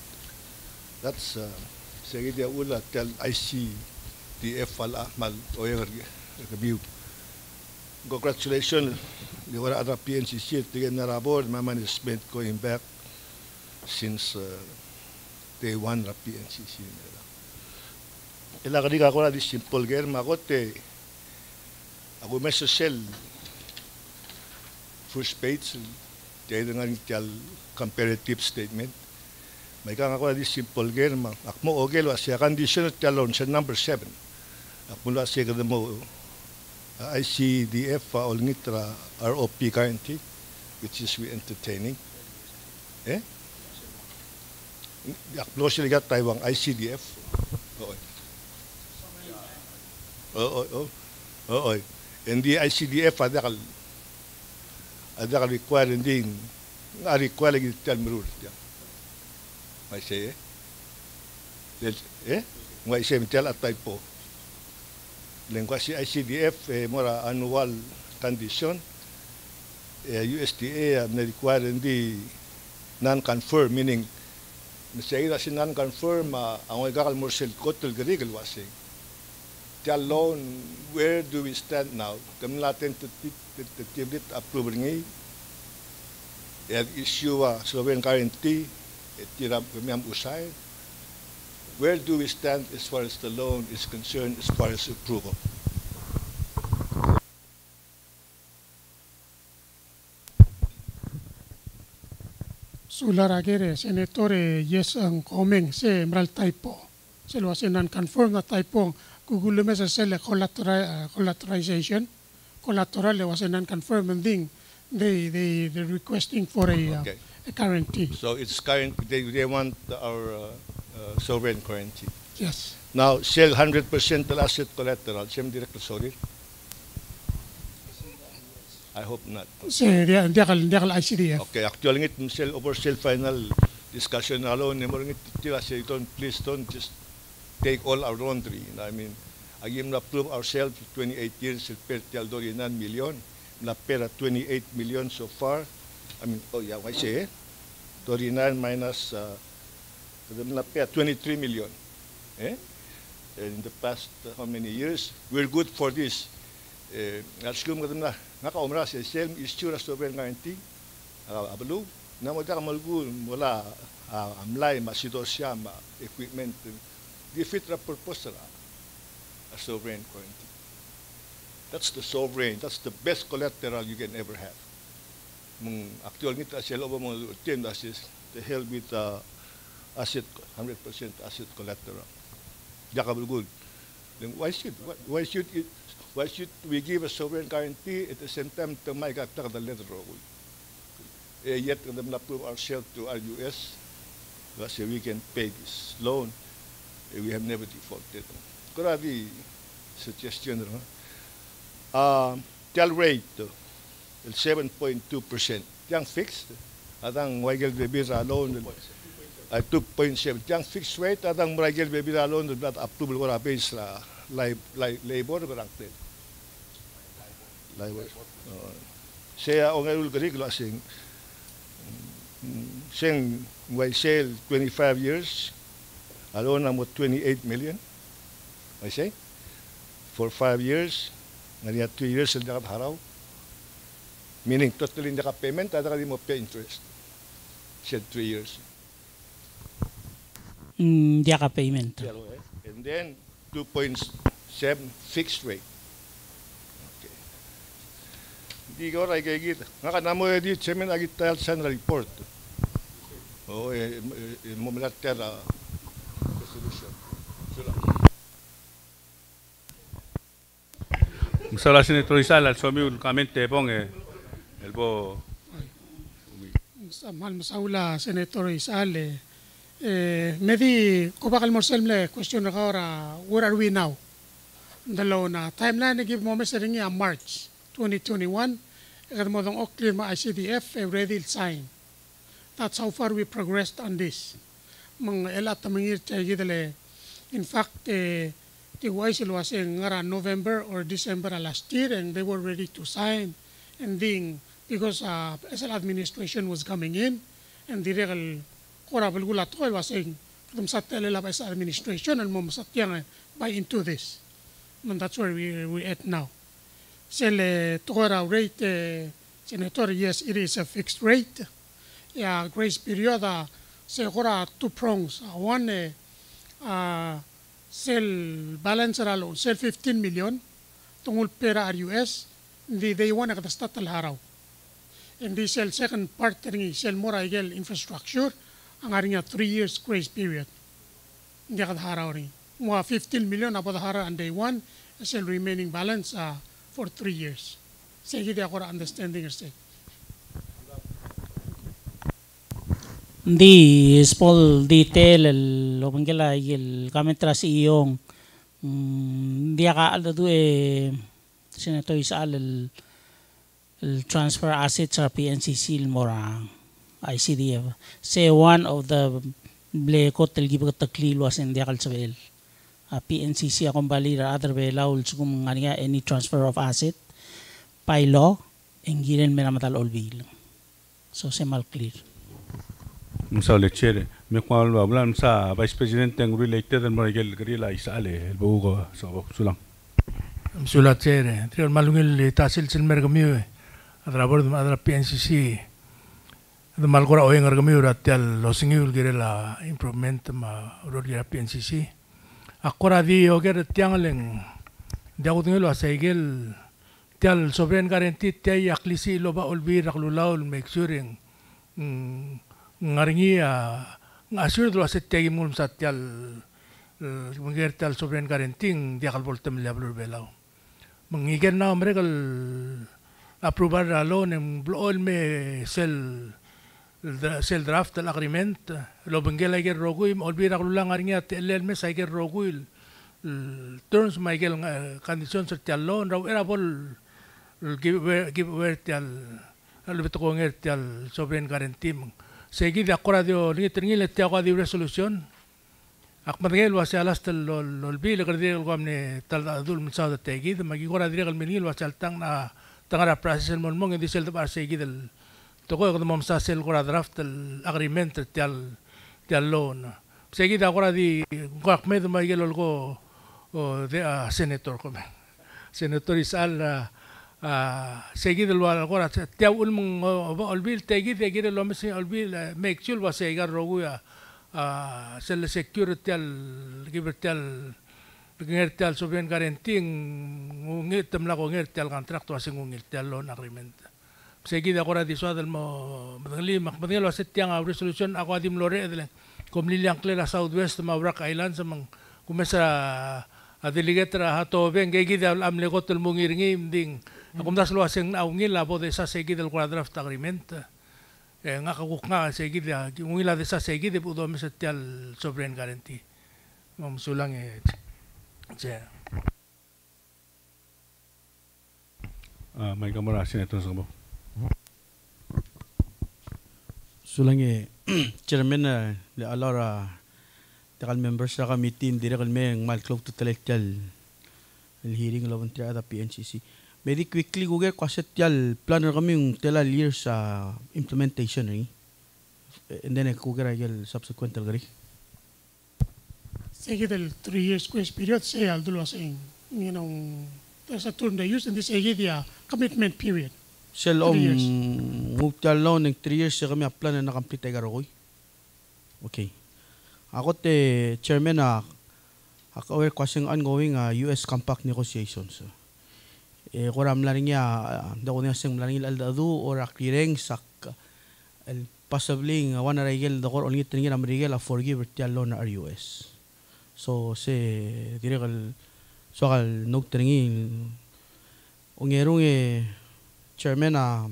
That's uh, sige dia ula tel IC DF al ahmal o yung review congratulations the wala other PNCC again na rabo my management going back since uh, day one na PNCC nila. Ila kadi ka ko na di simple ger makote ako meso sel first page tayo nga tial comparative statement may kang ako di simple ger ma akmo ogel wa siya condition talon sa number 7 akmo la siya kada mo ICDF uh, Olngitra ROP currently, which is we entertaining. Eh? Aklos sila gat Taiwan ICDF. Oo. Oo, oo. Oo. Hindi ICDF ada kal ada kal require hindi nga require lagi tal merur. May say eh? Eh? May say tel atay po lenguaje ICDF eh, mora annual condition eh, USDA na require hindi non-confirm meaning nasaya si non-confirm uh, ang igakal mo sil kotel garigal wasing tell loan where do we stand now kami natin titibit approval ngayon at issue uh, Slovenian guarantee itirap kami ang usay where do we stand as far as the loan is concerned, as far as approval? Sular agere, senatore yes ang komeng se mral typo. Se lo non confirm na typo Google se sele collateralization. Collateral was non confirm thing. They they they requesting for a, uh, Okay. a guarantee. So it's current, they, they want our uh, uh, sovereign guarantee. Yes. Now, sell 100% of asset collateral. Siyem direct sorry. I hope not. Si dia dia kal dia kal ICDF. Okay, actually ngit sell over sell final discussion alone ni mo ngit tira say don't please don't just take all our laundry. I mean, agim na prove ourselves 28 years sel per tial dori nan million. Na pera 28 million so far. I mean, oh yeah, why say? Dori nan minus uh, na pera 23 million. Eh? In the past uh, how many years? We're good for this. Eh, arskum kadam na ngaka umra sa sel istura sovereign guarantee. Abalu na mo da malgu wala uh, amlay masido siya ma equipment the purpose ra a sovereign guarantee. That's the sovereign. That's the best collateral you can ever have. Mung actual ngita sila ba mo team that is the hell with uh, asset 100% asset collateral. Jakabul good. Then why should why, should it why should we give a sovereign guarantee at the same time to make up the letter roll? Eh, yet them not prove ourselves to RUS because we can pay this loan. we have never defaulted. Gravi suggestion. Uh, tell rate, 7.2%. Yang fixed, adang Weigel Bebira alone at 2.7. Yang fixed rate, adang Weigel Bebira loan not approved or based la, li, li, labor granted. Labor. Saya orang ul gerik lah sing. Sing Weigel 25 years, alone I'm 28 million. I say for 5 years nga 2 years sila haraw. Meaning totally hindi ka payment at hindi mo pay interest. Said 3 years. Mm, dia ka payment. Eh? And then 2.7 fixed rate. Okay. Hindi ko rin kagit. Nga ka na mo edit semen agit tayo sa report. Oo, eh, eh, mo malater uh, resolution. Sula. Musala Senator Isal, al suami un kamente pong eh, elbo Sa mal masaula Senator Isale. Eh, medi ko bakal morsel mle question ka ora where are we now? Dalaw na timeline na give mo mesering ya March 2021. Agad mo dong clear ma ICDF eh, ready sign. That's how far we progressed on this. Mga elat tamangir tayo gidale. In fact, eh, TYC was in ngara November or December last year and they were ready to sign. And then, because uh, SL administration was coming in, and the regal korabal gulat was saying, from sa telela by administration, and mo masat yang buy into this. And that's where we, we at now. Sel tora rate, eh, Senator, yes, it is a fixed rate. Yeah, grace period, uh, se kora two prongs. Uh, one, uh, sell balance ralo sell 15 million tungul pera RUS hindi day one nakatastat al haraw. Hindi sell second part ringi sell more igel infrastructure ang aring 3 years grace period. Hindi ka haraw ringi mga 15 million apo hara on day one sell remaining balance uh, for 3 years. Sige di ako understanding er Di small detail. El lobangela el kamentra si iyong mm, dia ka alda du e senator isal el, el transfer assets sa PNCC il mora ICDF say one of the ble ko tel gibe takli was in dia kal sabel uh, PNCC akong balira other way laul sugum ngania any transfer of asset by law engiren menamatal olbil so semal clear musa lechere me kwal ba blan sa vice president teng ri lekte den isale el bu go so sulang musa lechere tri malung tasil adra bor adra pncc de malgora oeng gamiu ratel lo singiul la improvement ma pncc akora di oger tiangleng diagudin lo asegel tial sobren garantit tiay aklisi lo ba ngaringi ngasur dulu aset tiai mulum satial mengertal sovereign guarantee dia kal voltem level belau. mengigen na mereka aprobar alo nem blool me sel sel draft al agreement lo bengel ay roguil olvira lulang aringa telel mes ay roguil terms Michael conditions sa tialon raw era bol give give tial al beto ko nger tial sovereign guarantee seguí de acuerdo ni tenía la teoría de resolución acomodé el vacío hasta el el olvido le quería el tal de dul mensaje de teoría de magi ahora diré el menil vacío al tan a tan a la el mon mon en dice el de barse seguí del toco de cuando mensaje el guarda draft el agreement de al de al loan seguí de ahora di guamne de magi el olgo de a senador como senador isal wal gora tia ul mong olbil tegi tegi lo mes olbil make sure wa sega rogu ya uh, sel security al gibertal ngertial sovereign guarantee ngitem la ko ngertial contract wa sing ngertial loan agreement segi da gora di del mo madali mak madali wa setiang resolution ako adim lore del komliliang klela southwest mawrak island sa kumesa adiligetra hato ben gegi dal am legot el mungir ngim ding akum das lo aseng au ngila bo de sa segi del draft agreement. Eh nga ka nga segi da ngila de sa segi de pudo mes tial sovereign guarantee. Mom sulang eh che. Ah, may kamara senator sa mo. Sulangi chairman na le alara takal members sa committee dire kal meng mal club to telektal el hearing lawan tira da PNCC very quickly guge kwaset yal plan kami yung tela years sa implementation ni and then kuge ragel subsequent al gari Sige del three years quiz period say al dulo saying you know there's a term they use in this egi dia commitment period. Sel om Three ngutal law ng 3 years sa kami plan na nakamplite garoy. Okay. Ako te chairman na ako aware kasi ongoing uh, US compact negotiations. Eh kuram la rin niya da ko niya sing laring aldadu or akireng sak el possibly nga wana regel da ko only tingin am regel a forgive tial law na RUS. So se dire kal so kal nog tingin ungerong eh chairman na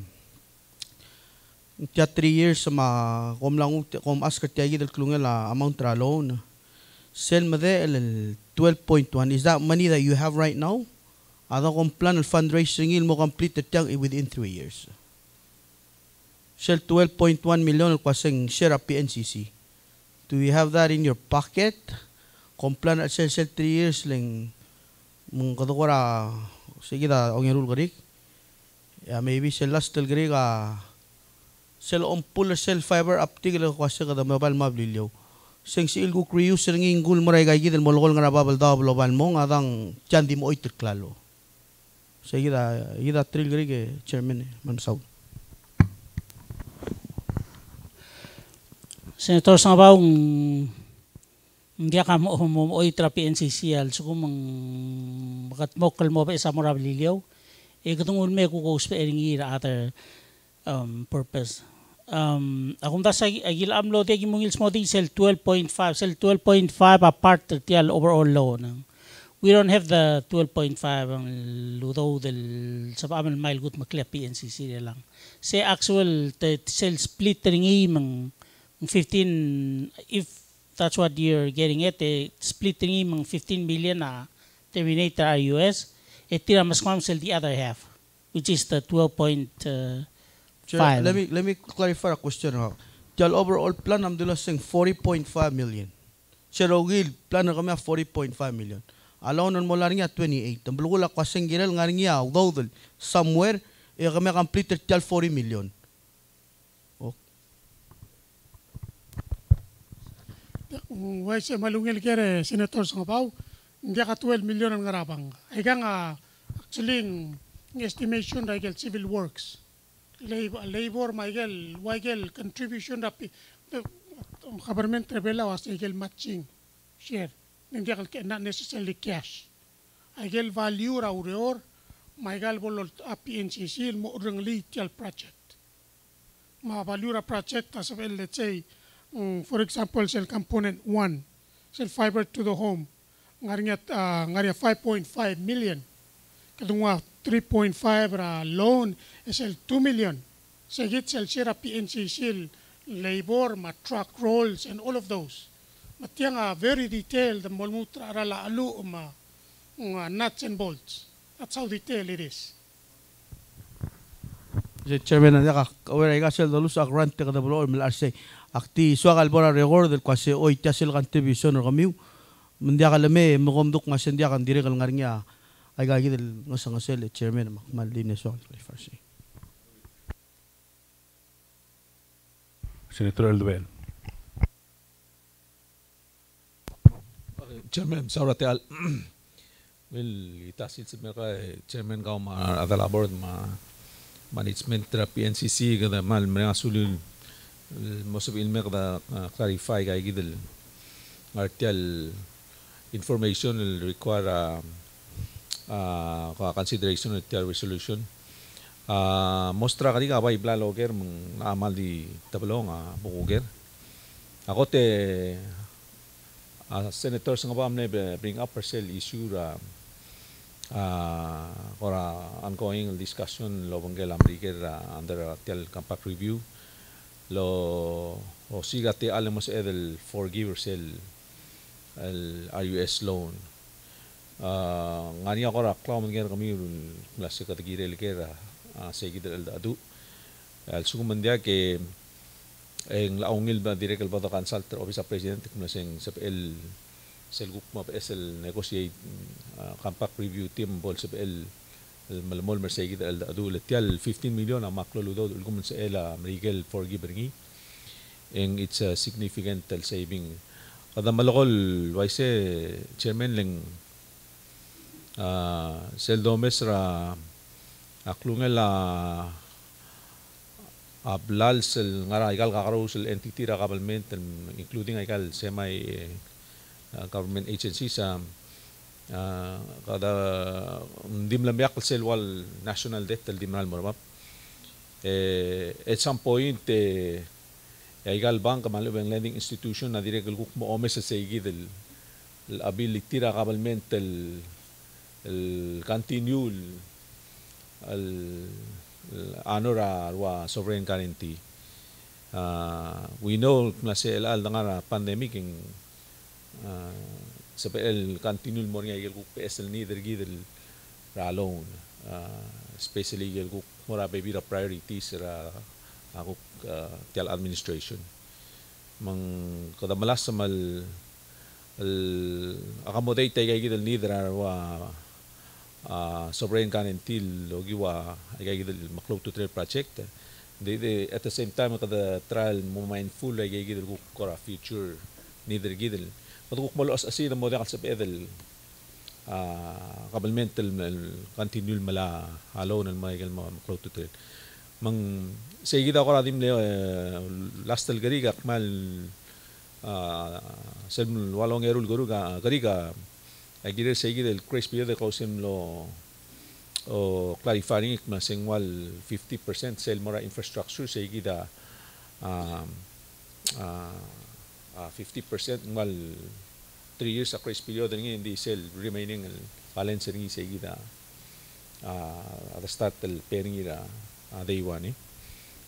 Tiya 3 years ma kom lang kom ask tiya gid klungel la amount ra loan. Sel ma de el 12.1 is that money that you have right now? Ada kom plan el fundraising mo complete tiya within 3 years. Sel 12.1 million kwaseng share of PNCC. Do you have that in your pocket? Kom plan el sel sel 3 years lang mong kadokora sige da ong rule garik. Yeah, maybe sel last tel gari ka sel om pull sel fiber optic le ko sa kada mobile mablilyo sing si ilgu kriu sing ingul moray gay gidel molgol nga babal daw global mo chandi mo oit klalo sa ida trill gari ke chairman man saud Senator Sangabaw, hindi ka mo mo oy trapi NCC al so kung bakat mo kalmo pa isa mo rabililyo e katong ulme ko ko sa ering ira other um, purpose. Um, akong ta sa agil amlo ti mong ils mo di sel 12.5 sel 12.5 apart ti al overall low nang we don't have the 12.5 ang luto del sa amal mile gut maklia PNCC lang. Say actual te sel split ring mang 15 if that's what you're getting at eh, split ring mang 15 million na Terminator RUS eh tira mas kwam sel the other half which is the 12.5 Chair, let me let me clarify a question ha Tial overall plan am dula sing 40.5 million. Sir Ogil plan na kami 40.5 million Alaw nun mo lang niya 28 Ang bulgula kwa sing giral nga niya although somewhere eh kami completed tial 40 million. Wai se malungil kere senator Sangabaw hindi ka 12 million ang ngarapang. Ay nga actually ang estimation dahil civil works. Labor, labor Michael, Michael contribution na government rebela was Michael matching share. Hindi ka not necessarily cash. Michael value ra ureor Michael bolol a PNCC mo urang litial project. Ma value ra project as well let's say um, for example cell component 1 cell fiber to the home ngarinya uh, ngarinya 5.5 million kadungwa 3.5 ra loan SL 2 million. Sa git sel sira PNC sil labor, ma truck rolls, and all of those. Matiyang uh, very detailed, the molmutra arala alu ma nuts and bolts. That's how detailed it is. Je chairman na ka aware ka sel dolu sa grant ka da bro mil arse akti so kal bora record del kwase oy tia sel kan television ro kamiu mundia ka leme mo komduk nga sendia kan dire kal ngarnya ay ga gidel nga sa sel chairman makmal din so kal farsi Senator Alduel. Chairman, saura te al well itasil sa mereka chairman kau ma adala board ma management tra PNCC kada mal mereka sulul most of ilme kada clarify kay gidel. Artial information will require uh, uh, consideration their resolution. Uh, mostra kadi ka ba ibla loger amal di tablo nga bukuger? Ako te uh, senators nga ba amne bring up parcel issue ra uh, kora ongoing discussion lo bangel amriker uh, under uh, tel compact review. Lo o siga te alemos edel forgive sel el RUS loan. Uh, ngani akora klaw mangger kami klase kategori lekera uh, segid el adu al sukumandia que en la ongil ba direct el bado consultor office of president kung sing sa el sel guk ma es el negotiate uh, compact review team bol sa el el adu le tial 15 million ang ludo ul kumun sa el Miguel forgive ringi en it's a significant saving. Kada malakol waise chairman leng uh, sel domes ra aklungel la sel ngara igal kakaro sel entity ra government including igal semi uh, government agencies sa uh, kada dim lamyak sel wal national debt tel dimral mormap eh, at some point eh, igal bank malu bang lending institution na direct guk mo omes sa segi del ability ra government el continue el anora wa sovereign guarantee. Uh, we know na si el al nga pandemic yung uh, sa PL continue mo nga yung PSL neither gidel ra loan. Uh, especially yung mura baby ra priorities ra ako uh, tial administration. Mang kada malas sa mal accommodate tay gidel neither wa sovereign guarantee logi wa ay gidel maklo to trade project. De, de, at the same time kada trial mo mindful ay gidel ko kora future neither gidel Patu ko malo as asina mo dakal sa pedal uh, kabalmental continue mala halo ng mga igal mga maklo to trade mang sige daw ko radim le uh, last tal gari ka mal uh, sel walong erul guru ga gari ay gire sige del crispy de kausim lo o clarifying ik masing wal 50% sel mora infrastructure sige da um, uh, uh, 50% wal 3 years sa grace period ng hindi sel remaining balance ringi sige da uh, at the start del pairing ira day one eh.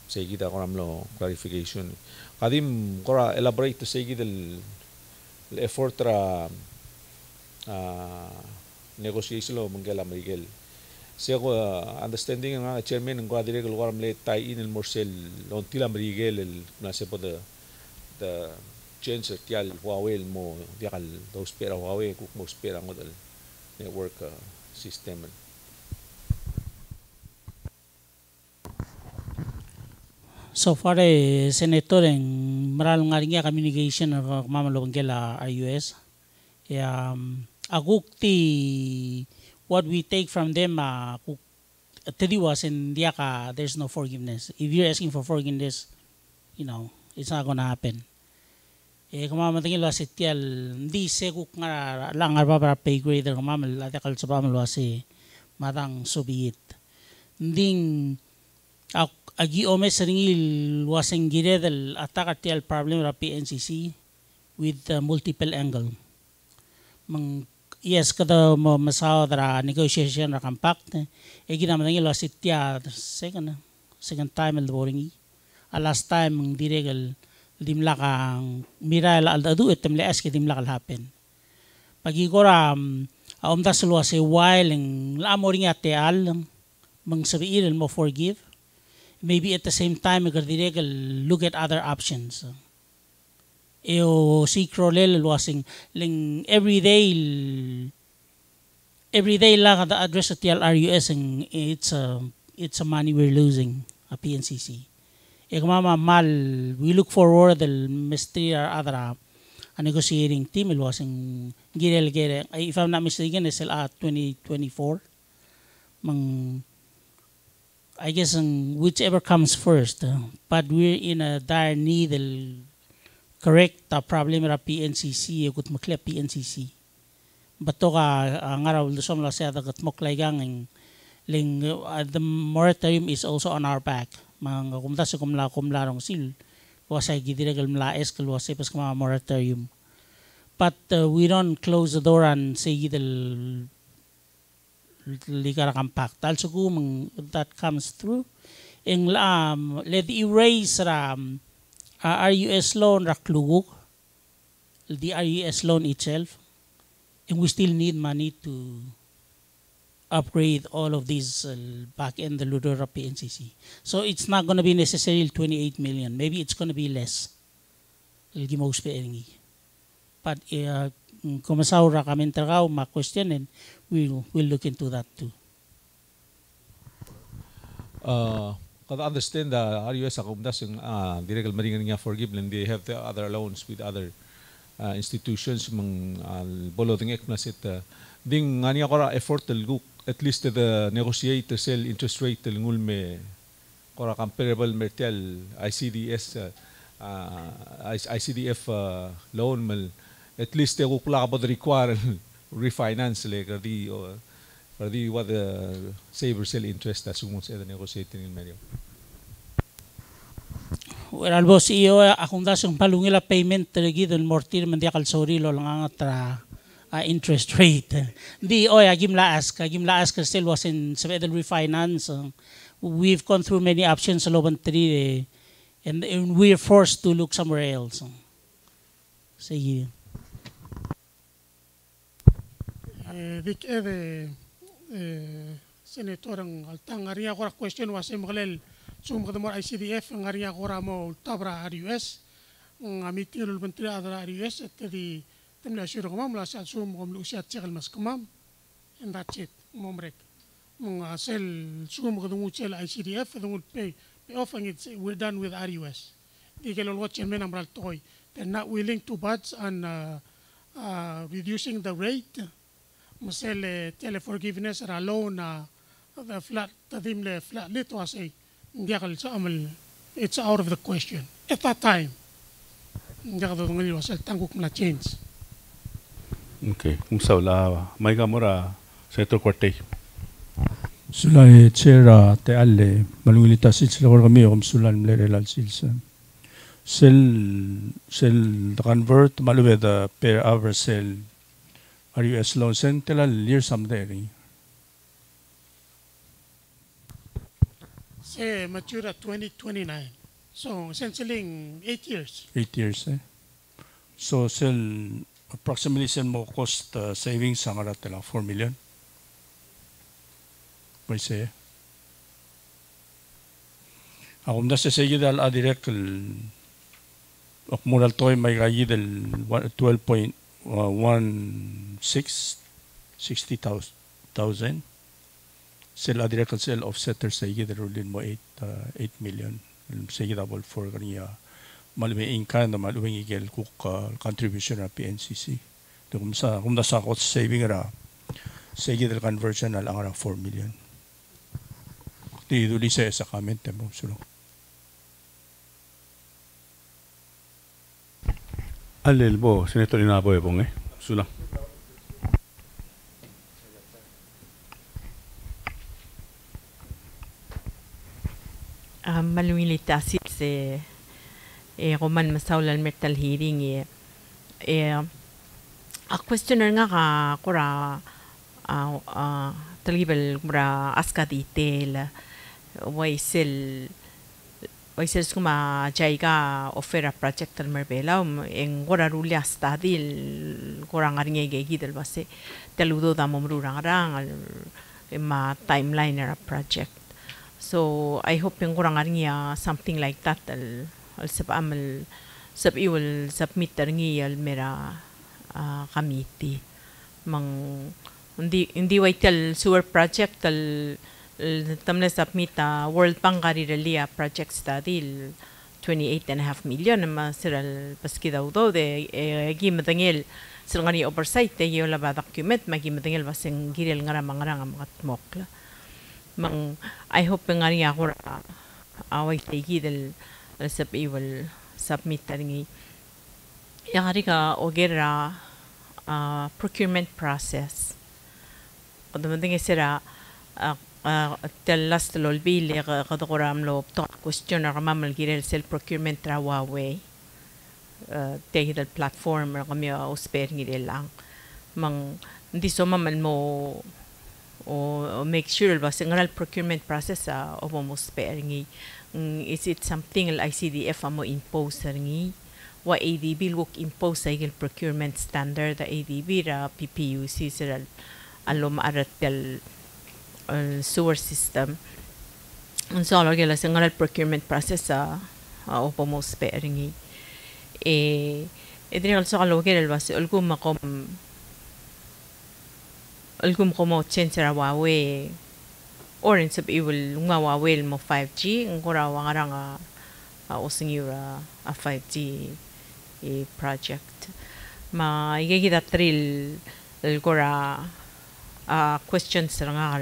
Sige da koram lo clarification. Kadim kora elaborate to sige del effort ra uh, negotiation lo manggala Miguel. Siya ko uh, understanding nga chairman ng quadrille ko waram le tie in el morsel on tila Miguel el nasa po the the change tial Huawei mo diakal dos pera Huawei kuk mo spera mo network system So far, eh, Senator, ang maralong nga rin communication ng mamalawang gila RUS. Um, aguk ti what we take from them uh, tediwas and diya ka there's no forgiveness. If you're asking for forgiveness you know it's not gonna happen. Eh kumamatingin lo si tial hindi seguk nga lang arba para pay grade kumamal ate kal sa pamal si matang sobiet nding agi omes ringil waseng gire del attack tial problem ra PNCC with uh, multiple angle. Mang yes kada mo masaw dara negotiation ra compact e gina man ngilo sitya second second time el boring a last time ang diregal dimla kang miral al adu et temle eske dimla kal happen pagi gora um, das lo se while ang la moring ate al mang sabiir mo forgive? Maybe at the same time agar diregal look at other options eu si crolel lo asing ling everyday everyday lang the address at RUS and it's a it's a money we're losing a PNCC mama mal we look forward the mystery or other a negotiating team it was girel gere if I'm not mistaken it's at 2024 mang I guess um, whichever comes first uh, but we're in a dire need correct. The problem ra PNCC gut makle PNCC bato ka uh, ngaraw lusom la sa dagat moklay gang ling uh, the moratorium is also on our back. Mga kumta sa kumla kumlarong sil. Wasay gidiragal mlaes kal wasay pas kuma moratorium. But uh, we don't close the door and say gidal likara kampak tal sugu that comes through ing um, let erase ram uh, RUS loan raklugok, the RUS loan itself, and we still need money to upgrade all of these uh, back end the Ludora PNCC. So it's not going to be necessarily 28 million. Maybe it's going to be less. But uh, kumasaura kami tagaw ma-question and we'll, we'll look into that too. Uh, kada understand the RUS akumdas yung uh, direkal maringan nga forgive and they have the other loans with other uh, institutions mang uh, bolo ding ek nasit uh, ding ngani ako effort tel at least the negotiate sell interest rate tel ngul me kora comparable mertel ICDS uh, uh, ICDF uh, loan mal at least te kukla ka require refinance le kadi uh, Kadi what the saver sell interest as sumos sa negotiating in medio. Well, albo si iyo akong dasong palungila payment terigi don mortir man dia kalsori lo lang atra uh, interest rate. Di oy agim laas ka agim laas ka still was in sa federal refinance. Uh, we've gone through many options sa loban three eh, and, and we're forced to look somewhere else. Sige. Eh, dik ede Eh, senator ang altang ariya ko question was im galel Sumga demor ICDF ngaria gora mau tabra RUS ngamiting lul menteri adra RUS tadi temla syur kamam la sat sum kom lu and that's it. Momrek mengasel sum ga dungu cel ICDF dungu pay pay off and it's we're done with RUS dikelol wat chen men amral toy they're not willing to budge on uh, uh, reducing the rate. Masel uh, tele forgiveness ra loan the flat The le flat it's out of the question at that time. change. Okay. Um Kung sa wala, may kamura sa ito kwa'te. Sula e chera te alle, malungilita silsila ko kami om sulan mlerelal silsa. Sel, sel convert maluwe the per aversel sel. Are you as low sentelal year someday? Sir, eh, mature at 2029. So, essentially, 8 years. Eight years, eh? So, sell approximately sell mo cost uh, savings sa mga tala, 4 million. May say, eh? Ako na sa sige dal adirek ah, ok mural toy may gayi del 12.16 60,000 sel uh, adire kan sel offsetter segi der rulin mo 8 uh, 8 million. Segi da bol for kan ya malme inkan da malwing igel kuk uh, contribution ra PNCC de kum sa kum da sa kot saving ra segi der conversion al angra 4 million. Di duli sa sa comment eh, mo sulo Allel bo, sinetto rinabo e bonge, eh. sulla. Sulang. Um, malumilita si se e roman masawlan metal hearing e e a questioner nga ka kura a a talibel kura aska detail way sil Oises kuma jaiga ofera project al merbela en gora rulia stadil gora ngaringe ge del base teludo da momru rangarang al ma timeline era project so i hope en gora ngaringe something like that al al sab amal sab iwal submit ngi al mera uh, committee mang hindi hindi waitel sewer project al tamle submit a World Bank gari relia project study 28 and a half million ma siral paski daw do de gi matangel sila ngani oversight de yola ba document ma gi matangel basing girel ngara mangara nga mga tmok mang I hope nga niya ako away taigi dal sab iwal submit tangi yari ka ogera uh, ah, procurement process. Kadumdang sira ah, ah, tellas lol bile kadoram lo to question ra mamal girel sel procurement ra wawe taigi dal platform ra kami usper ngirel lang mang hindi so mamal mo o make sure ba sa ngal procurement process a o mo spare ngi. Is it something al ICDF amo impose ngi? Wa ADB look impose ay procurement standard the ADB ra PPUC sira alom arat uh, sewer system. And so already la single procurement process sa uh, opo mo sparing eh idri also kalau kira bas ulgum makom ulgum komo chensera wawe orin sab iwil nga wawe mo 5G ngora wangara nga uh, using yura a 5G e project. Ma igigita trill ngora uh, questions nga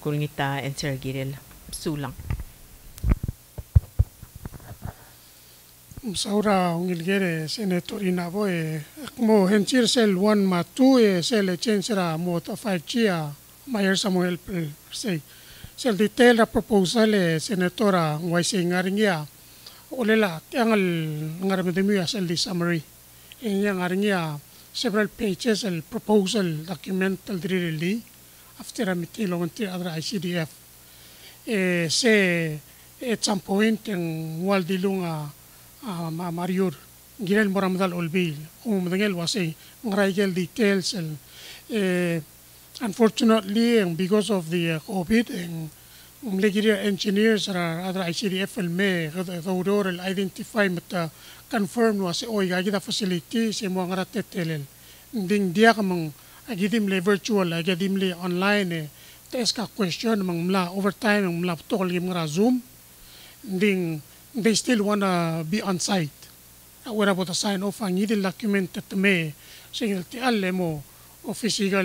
kulngita answer giril sulang saura ungilgere senator inabo e mo henchir sel 1 ma 2 e sel chensera mo ta 5 chia mayor samuel say sel detail ra proposal e senatora ngwai singaringia olela tiangal ngaramedemia sel di summary inya ngaringia several pages el proposal document drilli after a meeting lo nti adra ICDF e se at some point en wal dilunga a mariur girel moramadal olbil um mdengel wasi ngraigel details el eh, unfortunately and because of the uh, covid and umlegiria engineers are other ICDF el me gdor el identify mata confirm was oi gagida facility se mo ngaratetelel ding dia kamang agidim le virtual agidim le online e tes ka question mang mla overtime mang mla to lim ngara zoom. Ding they still wanna be on site. Awara about sign off ang idil document at me single ti alle mo o physical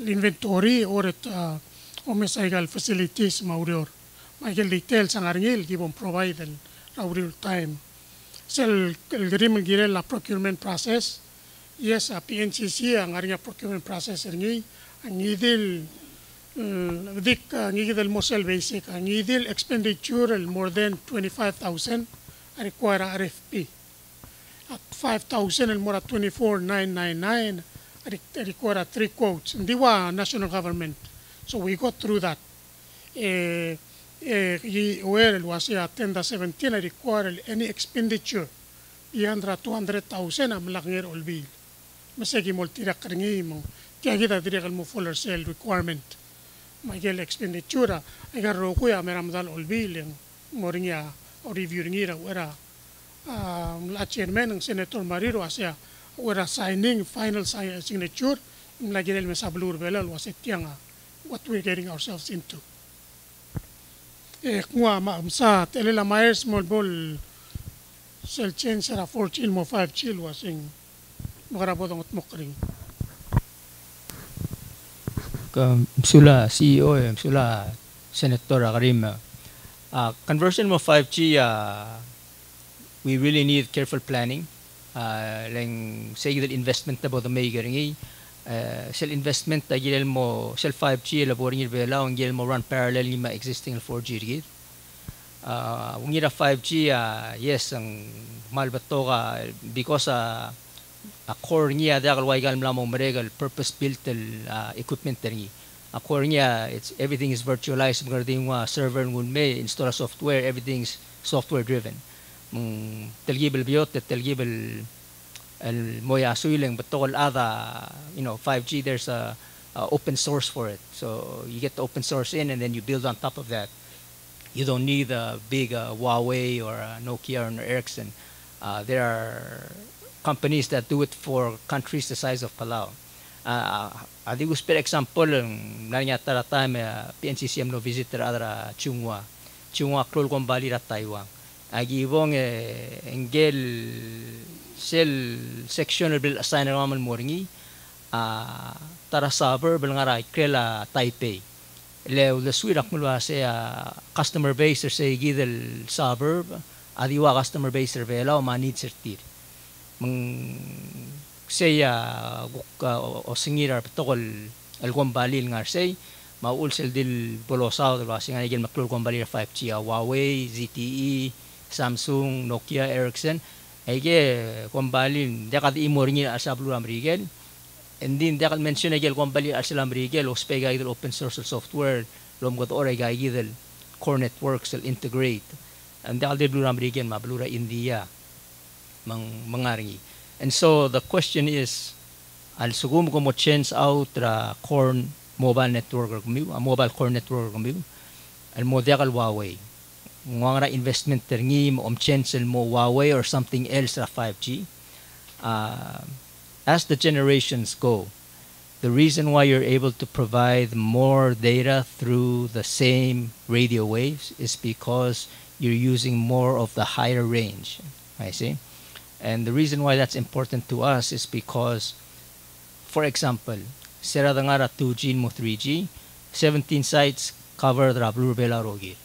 inventory or at uh, o mesaigal facilities maurior. Michael details ang aringil gibon provide al real time. Sel el grim girel la procurement process. Yes a PNCC ang aring procurement process ngi ang idil idil mosel basic ang idil expenditure more than 25,000 require RFP at 5,000 and more at 24,999 require three quotes. Hindi wa national government. So we got through that. Eh, eh, where was ya 10 17 require any expenditure beyond 200,000 am langir olbil masagi mol tirak ringi mo. Kaya kita tirak mo fuller sale requirement magel expenditure agar ro kuya meram dal olbil yang moringia o review ringi ra wera la chairman ng senator mariro asya wera signing final signature lagi del mesablur belal was etianga what we're getting ourselves into eh kwa ma sa telela myers mol bol sel chen sera 14 mo 5 chil wasing makarabot ang utmokring. Msula CEO, msula Senator Karim. Uh, conversion mo 5G, uh, we really need careful planning. Uh, lang say that investment na bodo may garingi. Uh, sel investment na gilel mo, sel 5G, laboring il vela, ang gilel mo run parallel yung existing 4G rigid. Uh, ang 5G, uh, yes, ang malbato ka, because uh, a core niya da kal waigal mla mo meregal purpose built uh, equipment terni Ako niya, it's everything is virtualized. Mga din mga server ngun may install software, everything's software driven. Mung telgibel biot, telgibel el moya suiling but all other you know 5G there's a, a open source for it. So you get the open source in and then you build on top of that. You don't need a big uh, Huawei or a Nokia or Ericsson. Uh, there are companies that do it for countries the size of Palau. Uh, adi uh, per example, nanya tara time uh, PNCCM no visitor adra Chungwa. Chungwa krol kon bali ra Taiwan. Agi ibong engel sel sectional bil assign raman moringi uh, tara server bil ngara krela Taipei. Le the suite akmulwa se uh, customer base se gidel suburb adiwa customer base vela o manid sertir. Mang seya gukka o singira petokol algom balil ngar say maul sel dil bolosaw dil wasi nga igil maklul kom balil 5G Huawei, ZTE, Samsung, Nokia, Ericsson. Ege kom balil dekat imor ngi asa blue amrigel and then dekat mention egel kom balil asa amrigel o spega idil open source software lom got ore ga idil core networks will integrate. And dekat dil blue amrigel ma blue India mang And so the question is, al sugum ko mo change out the core mobile network kami, a mobile core network kami, al mo dekal Huawei. Ngwang investment terngi mo om change mo Huawei or something else ra 5G. Uh, as the generations go, the reason why you're able to provide more data through the same radio waves is because you're using more of the higher range. I see. And the reason why that's important to us is because, for example, Serra Dangara 2G mo 3G, 17 sites cover Blue Bela Rogir.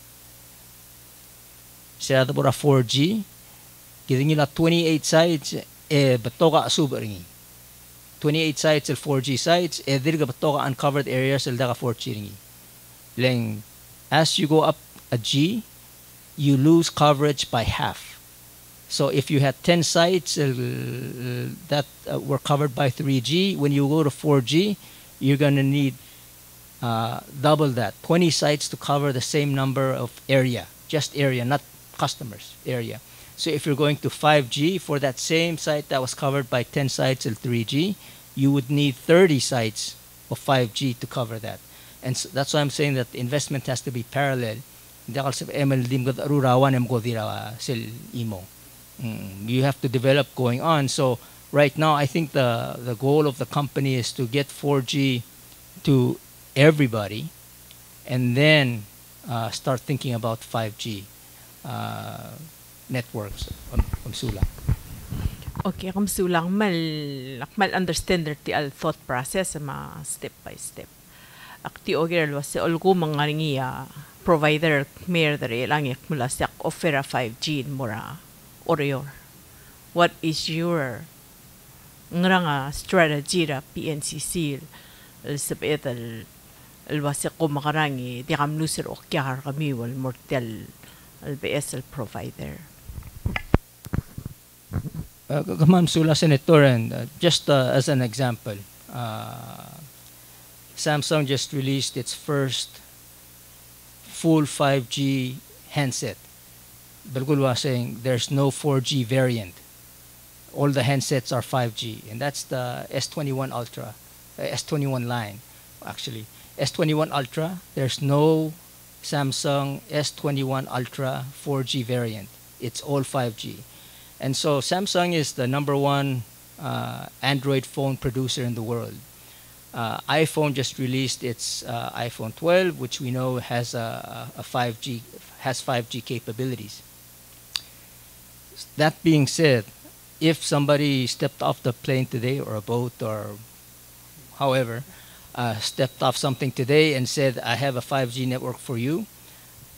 Serra Dabora 4G, giving nila 28 sites, eh, batoka Asubaringi. 28 sites el 4G sites, eh, dirga batoka uncovered areas el daga 4G ringi. Leng, as you go up a G, you lose coverage by half. So if you had 10 sites uh, that uh, were covered by 3G, when you go to 4G, you're going to need uh, double that 20 sites to cover the same number of area, just area, not customers, area. So if you're going to 5G for that same site that was covered by 10 sites in 3G, you would need 30 sites of 5G to cover that. And so that's why I'm saying that investment has to be parallel. Mm, you have to develop going on. So right now, I think the the goal of the company is to get 4G to everybody, and then uh, start thinking about 5G uh, networks. Kamsula. Okay, kamsulang mal mal understand al thought process ma step by step. Akti ogir lo se olgo mangaringi provider mer dere lang yak mula sak offer 5G mura Orior. What is your nga strategy ra PNCC sabit al الوثيق مغراني دي عم نوسر اوكيار غمي والمورتل البئس provider. Uh, Ma'am Sula Senator, and uh, just uh, as an example, uh, Samsung just released its first full 5G handset. Bilgul was saying there's no 4G variant. All the handsets are 5G, and that's the S21 Ultra, uh, S21 line, actually. S21 Ultra, there's no Samsung S21 Ultra 4G variant. It's all 5G. And so Samsung is the number one uh, Android phone producer in the world. Uh, iPhone just released its uh, iPhone 12, which we know has a, a 5G has 5G capabilities. That being said, if somebody stepped off the plane today or a boat or however, uh, stepped off something today and said, I have a 5G network for you,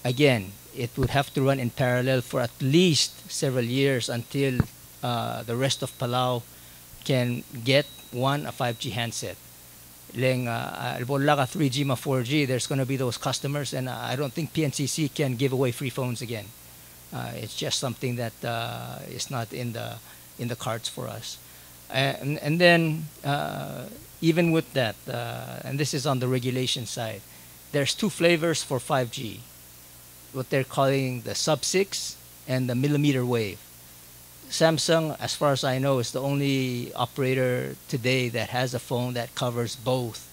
again, it would have to run in parallel for at least several years until uh, the rest of Palau can get one a 5G handset. Leng uh, 3G ma 4G, there's going to be those customers, and I don't think PNCC can give away free phones again. Uh, it's just something that uh, is not in the in the cards for us. And, and then uh, even with that, and this is on the regulation side, there's two flavors for 5G. What they're calling the sub 6 and the millimeter wave. Samsung, as far as I know, is the only operator today that has a phone that covers both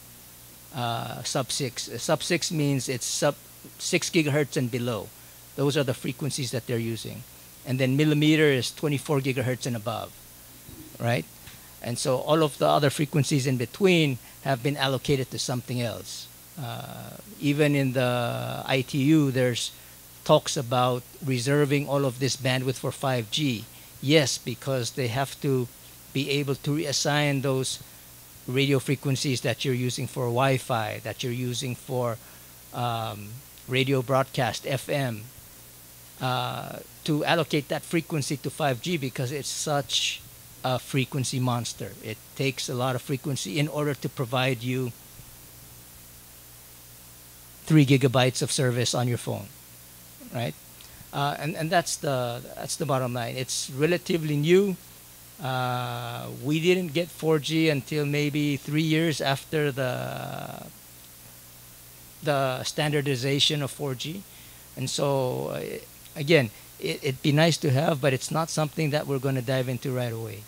uh, sub 6. Uh, sub 6 means it's sub 6 gigahertz and below. Those are the frequencies that they're using. And then millimeter is 24 gigahertz and above, right? And so all of the other frequencies in between have been allocated to something else. Uh, even in the ITU, there's talks about reserving all of this bandwidth for 5G. Yes, because they have to be able to reassign those radio frequencies that you're using for Wi-Fi, that you're using for um, radio broadcast, FM, uh, to allocate that frequency to 5G because it's such a frequency monster. It takes a lot of frequency in order to provide you three gigabytes of service on your phone, right? Uh, and and that's the that's the bottom line. It's relatively new. Uh, we didn't get 4G until maybe three years after the the standardization of 4G, and so uh, again, it, it'd be nice to have, but it's not something that we're going to dive into right away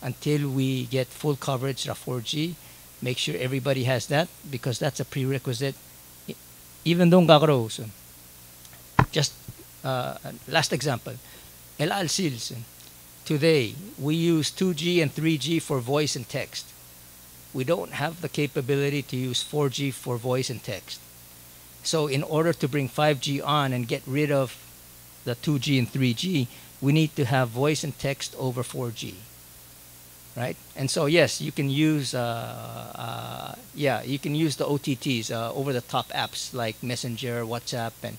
until we get full coverage of 4G. Make sure everybody has that because that's a prerequisite. Even though gagawin Just uh, last example, El Al Silson. Today, we use 2G and 3G for voice and text. We don't have the capability to use 4G for voice and text. So in order to bring 5G on and get rid of the 2G and 3G, we need to have voice and text over 4G. Right? And so yes, you can use uh, uh, yeah, you can use the OTTs, uh, over the top apps like Messenger, WhatsApp and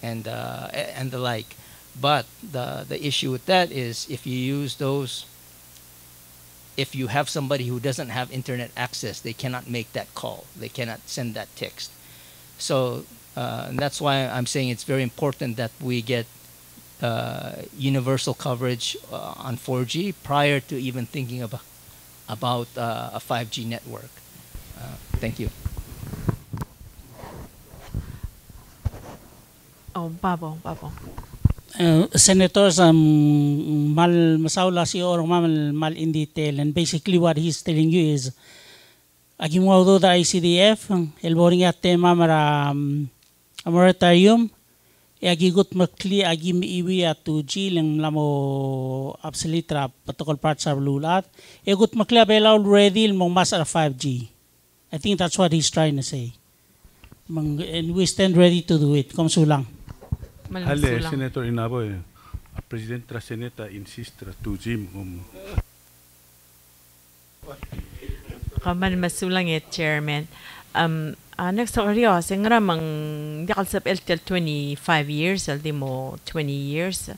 and uh, and the like. But the the issue with that is if you use those if you have somebody who doesn't have internet access, they cannot make that call. They cannot send that text. So uh, and that's why I'm saying it's very important that we get uh, universal coverage uh, on 4G prior to even thinking about about uh, a 5G network. Uh, thank you. Oh, Babo, Babo. Uh, senators um, mal masaula si or mal mal in detail and basically what he's telling you is agi mo do da ICDF el boring at tema mara um, Moratorium e agigot makli agi miiwi atu jiling lamo absolitra protocol parts of lulat. E gut makli abela already mong mas 5G I think that's what he's trying to say. Mang, and we stand ready to do it. Kom sulang. Ale Senator Inabo eh, a President tra Seneta insist tra 2G um Kaman masulang eh, Chairman. Um, uh, next area singra mang di kalsap el 25 years el mo 20 years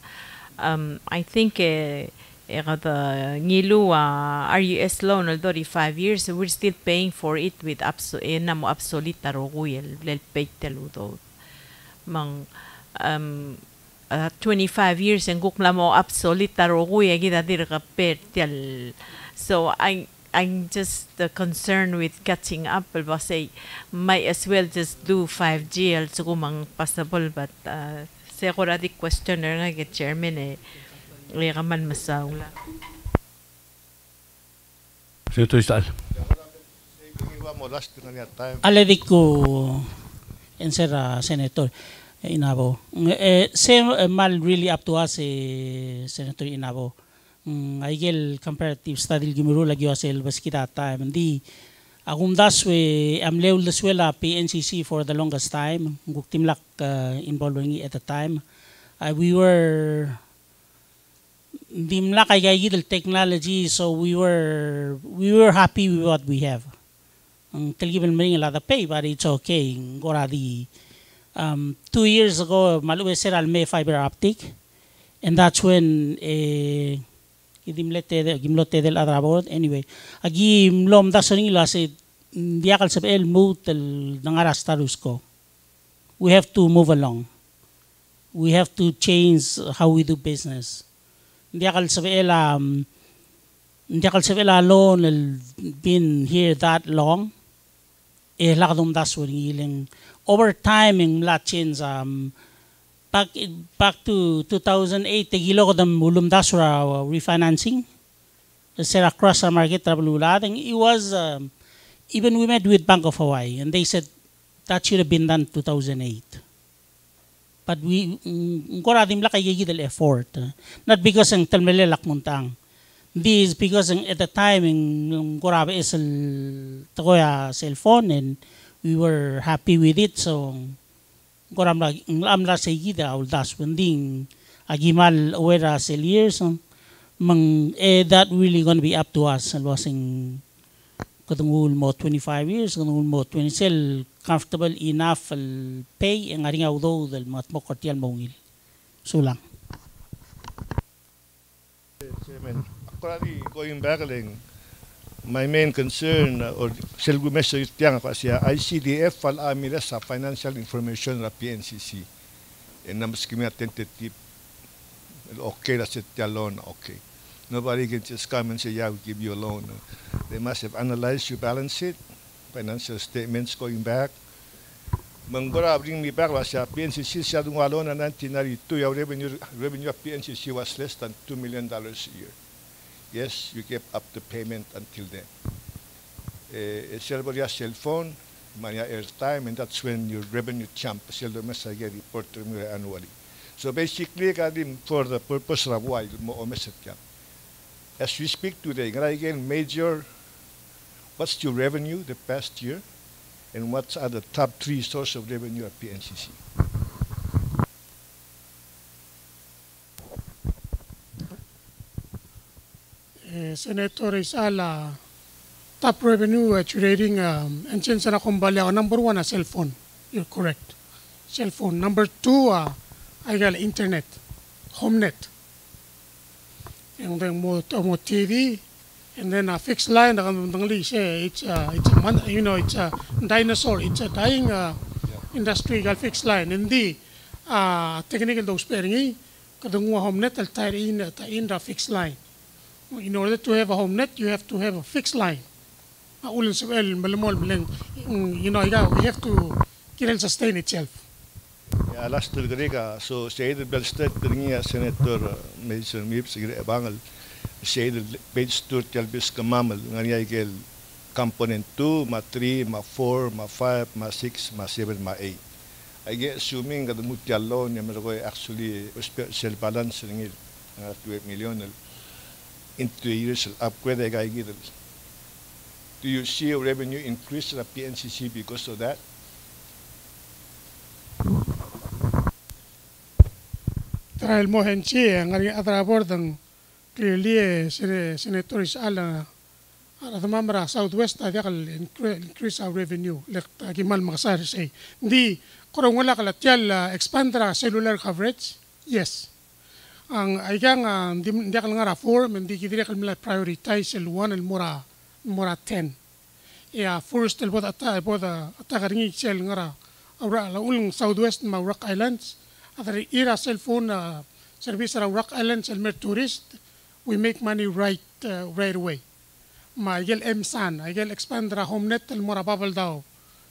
um i think eh the ngilu uh, RUS loan al 35 years we're still paying for it with abso eh, mo absolita roguyel lel peiteludo mang um uh, 25 years gukla mo absolita roguye gida dir ka per so i I'm just uh, concerned with catching up. But say, might as well just do 5G al sugumang possible. But uh, siguro di questioner nga get chairman eh. Kaya man masaula. Senator Isal. Aledik ko, answer uh, Senator Inabo. Eh, same uh, mal really up to us, eh, Senator Inabo aigel comparative study gimuru lagi wasel bas kita time. Di agum daswe am leul daswela PNCC for the longest time. Guk timlak uh, involving at the time. Uh, we were dimlak ay gay technology so we were we were happy with what we have. Ang maring a lot of pay but it's okay. Ngora di um, two years ago maluwe sir alme fiber optic. And that's when anyway agi mlom da sonila se diakal mutel we have to move along. We have to change how we do business. Diakal sab el um diakal sab alone been here that long. Eh, da over time in la change um back back to 2008 tegilo ko dam ulum dasura refinancing. Sera across the market trabulula and it was um, even we met with Bank of Hawaii and they said that should have been done 2008 but we ngora dim la kay gigidal effort uh, not because ang talmele lakmuntang. This because at the time ng ngora is el takoya cellphone and we were happy with it. So ngora la am la say gida ul das wending agimal awera sel years um, mang eh that really gonna be up to us. Alwasing katungul mo 25 years katungul mo 20 sel comfortable enough al pay ang aring audo del mat mo kortial mongil sulang Chairman, actually, going back lang, my main concern uh, or selgu yang ako siya ICDF fal amila sa financial information na PNCC. And namas tentative okay that's it your loan okay. Nobody can just come and say yeah we give you a loan. They must have analyzed your balance sheet, financial statements going back. Manggora bring me back was siya PNCC siya loan na 1992 your revenue revenue of PNCC was less than 2 million dollars a year. Yes, you kept up the payment until then. Eh, silver your cell phone, mania airtime, and that's when your revenue jump. Silver mas again report me annually. So basically, for the purpose of why mo. As we speak today, again major, what's your revenue the past year, and what are the top three source of revenue at PNCC? Eh, Senator Isala, top revenue generating um, engine sa nakumbali ako. Number one, a cellphone. You're correct. Cellphone. Number two, uh, ay gal internet. HomeNet. And then mo, mo TV. And then a fixed line, siya. It's, uh, it's a, you know, it's a dinosaur. It's a dying uh, industry, gal fixed line. Hindi, uh, technical daw sparing kadungwa HomeNet, al tayo in, in the fixed line. In order to have a home net, you have to have a fixed line. Ah, Malamol, malang, mm, you know, we have to kill sustain itself. Ya last to Grega, so Said Belstead dringi Senator uh, Mason Mip sigre bangal Said page to telbis kamamal ngani gel component 2, ma 3, ma 4, ma 5, ma 6, ma 7, ma 8. I get assuming that loan yung ko actually self balance ng uh, 12 million in two years upgrade kay Do you see a revenue increase at PNCC because of that? Trail mo henchi ang ari atrabor dang clearly senator is ala. Ala mamara southwest ay kal increase our revenue. Lek gimal makasar say hindi kurang wala kala expand ra cellular coverage yes ang aigang hindi hindi kal ngara form hindi kidire kal prioritize el one el mura mura 10 ya first el boda ata boda ata garingi sel ngara awra la ulung southwest ma rock islands Atari ira cellphone uh, service ra Rock Islands and mer tourist, we make money right uh, right away. Ma igel MSAN, igel expand ra HomeNet el mora babal daw.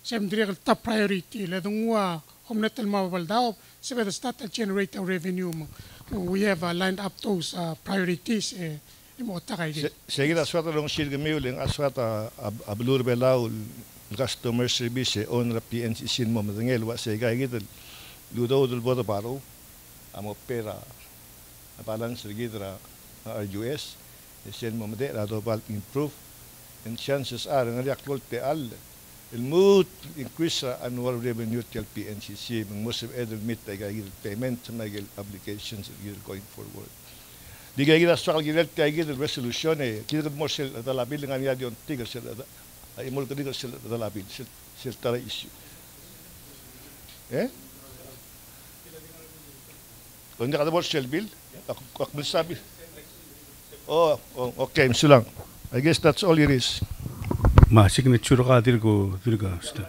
Sem dire top priority le dungwa HomeNet el mora babal daw, sebe the start generate revenue. We have uh, lined up those uh, priorities eh, imo takay Sige na swata long shil gamiw ling aswata ablur belaw customer service on ra PNC sin mo madangel wa sige gital ludo dul bodo paro. Amo pera. Apalan sergidra RUS esen mo mede rado bal improve. And chances are nga yaklol te al الموت increase annual revenue till PNCC من most of other meet ay gagil payment sa mga applications going forward. Di gagil sa sakal gilel te ay gagil resolution eh kita mo sila dalabil nga niya diyon tigal sila ay mo ka digal sila dalabil sila tara issue. Eh? Kung hindi ka naman shell bill, ako sabi. Oh, oh, okay, so lang. I guess that's all it is. まあ、シグネチュールがディルゴディルゴして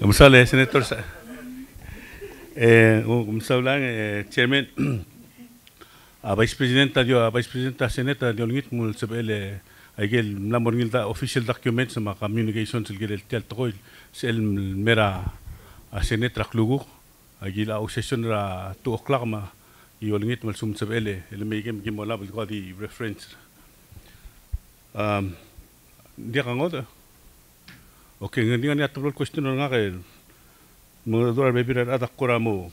ムサレセネトルサエムサウランエチェメンアバイスプレゼンタディオアバイスプレゼンタセネタディオニットムルセベレアゲルナモニルダオフィシャルダキュメンツマカミュニケーションセルゲルテルトロイセルメラアセネタクルゴアギラオセションラトオクラマ i olingit mal sum tsab ele ele me gem gem mala bul gadi reference um dia kang oda okay ngani ngani atul question nga ke mo dora be bira ada kuramu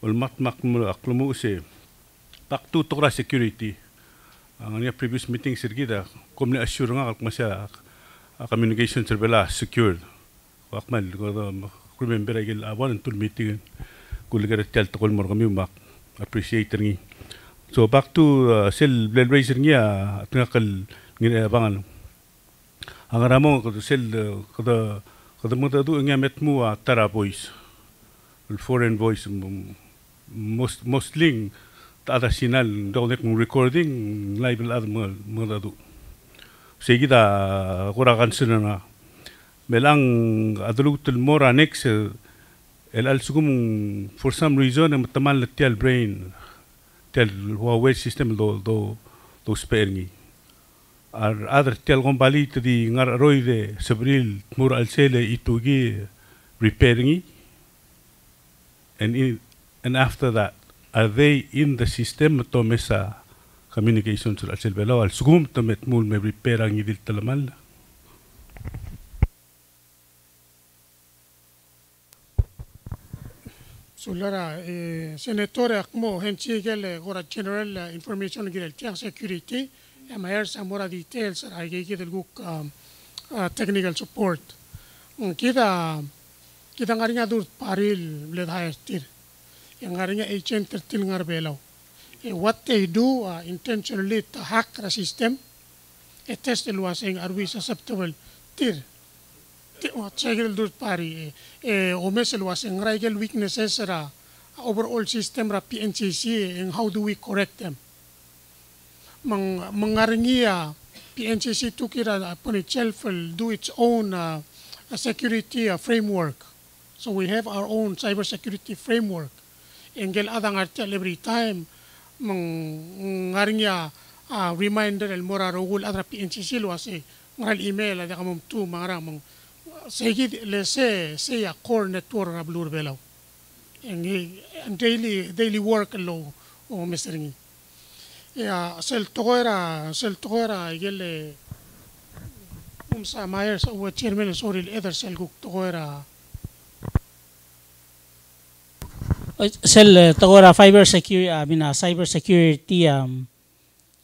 ul mat mak mu aklumu se pak tu tokra security ngani previous meeting sirgida komni assure nga kalk masya a communication terbela secure wakmal gadi kulmen beregil abon tul meeting kulgera tel tokol morgami mak appreciate ni. So back to uh, sell blend raiser ni uh, at ngakal ni uh, bangan. Ang ramo kada sell kada kada mo tadu ngay met mo uh, tara. Foreign voice um, um, most mostly ada sinal dole kung recording live lad mo mo tadu. Sige ta kura kansin na. Melang adulutul mora next uh, el al sugum for some reason am tamal tial brain tel Huawei system do do do sperni ar adar tial gombali di ngar roide sebril mur al sele itugi repairingi and in, and after that are they in the system to mesa communication sur al belo al sugum to met mul me repair ang idil talamal Sulara, eh, senatore akmo henchi gel gora general information gel tiang security ya mayer samora details ay gel guk um, uh, technical support. Kita kita ngarinya dur paril bled higher tir. Yang ngarinya agent tertil ngar belaw. Eh, what they do uh, intentionally to hack the system. E test ilwasing are we susceptible tir check dur pari e o mesel was in rigel weaknesses ra overall system ra PNCC and how do we correct them? Mang mangaringia PNCC tukira upon itself will do its own uh, security uh, framework. So we have our own cyber security framework. Engel adang artel every time mang ngaringia uh, reminder el mora rogul adra PNCC lo ase ngal email ada kamum tu mangara mang segi le se ya core network na blur belaw and daily daily work lo o meseringi ya sel toera sel toera gele um sa myers o chairman sorry other sel guk toera sel toera fiber security I mean uh, cyber security um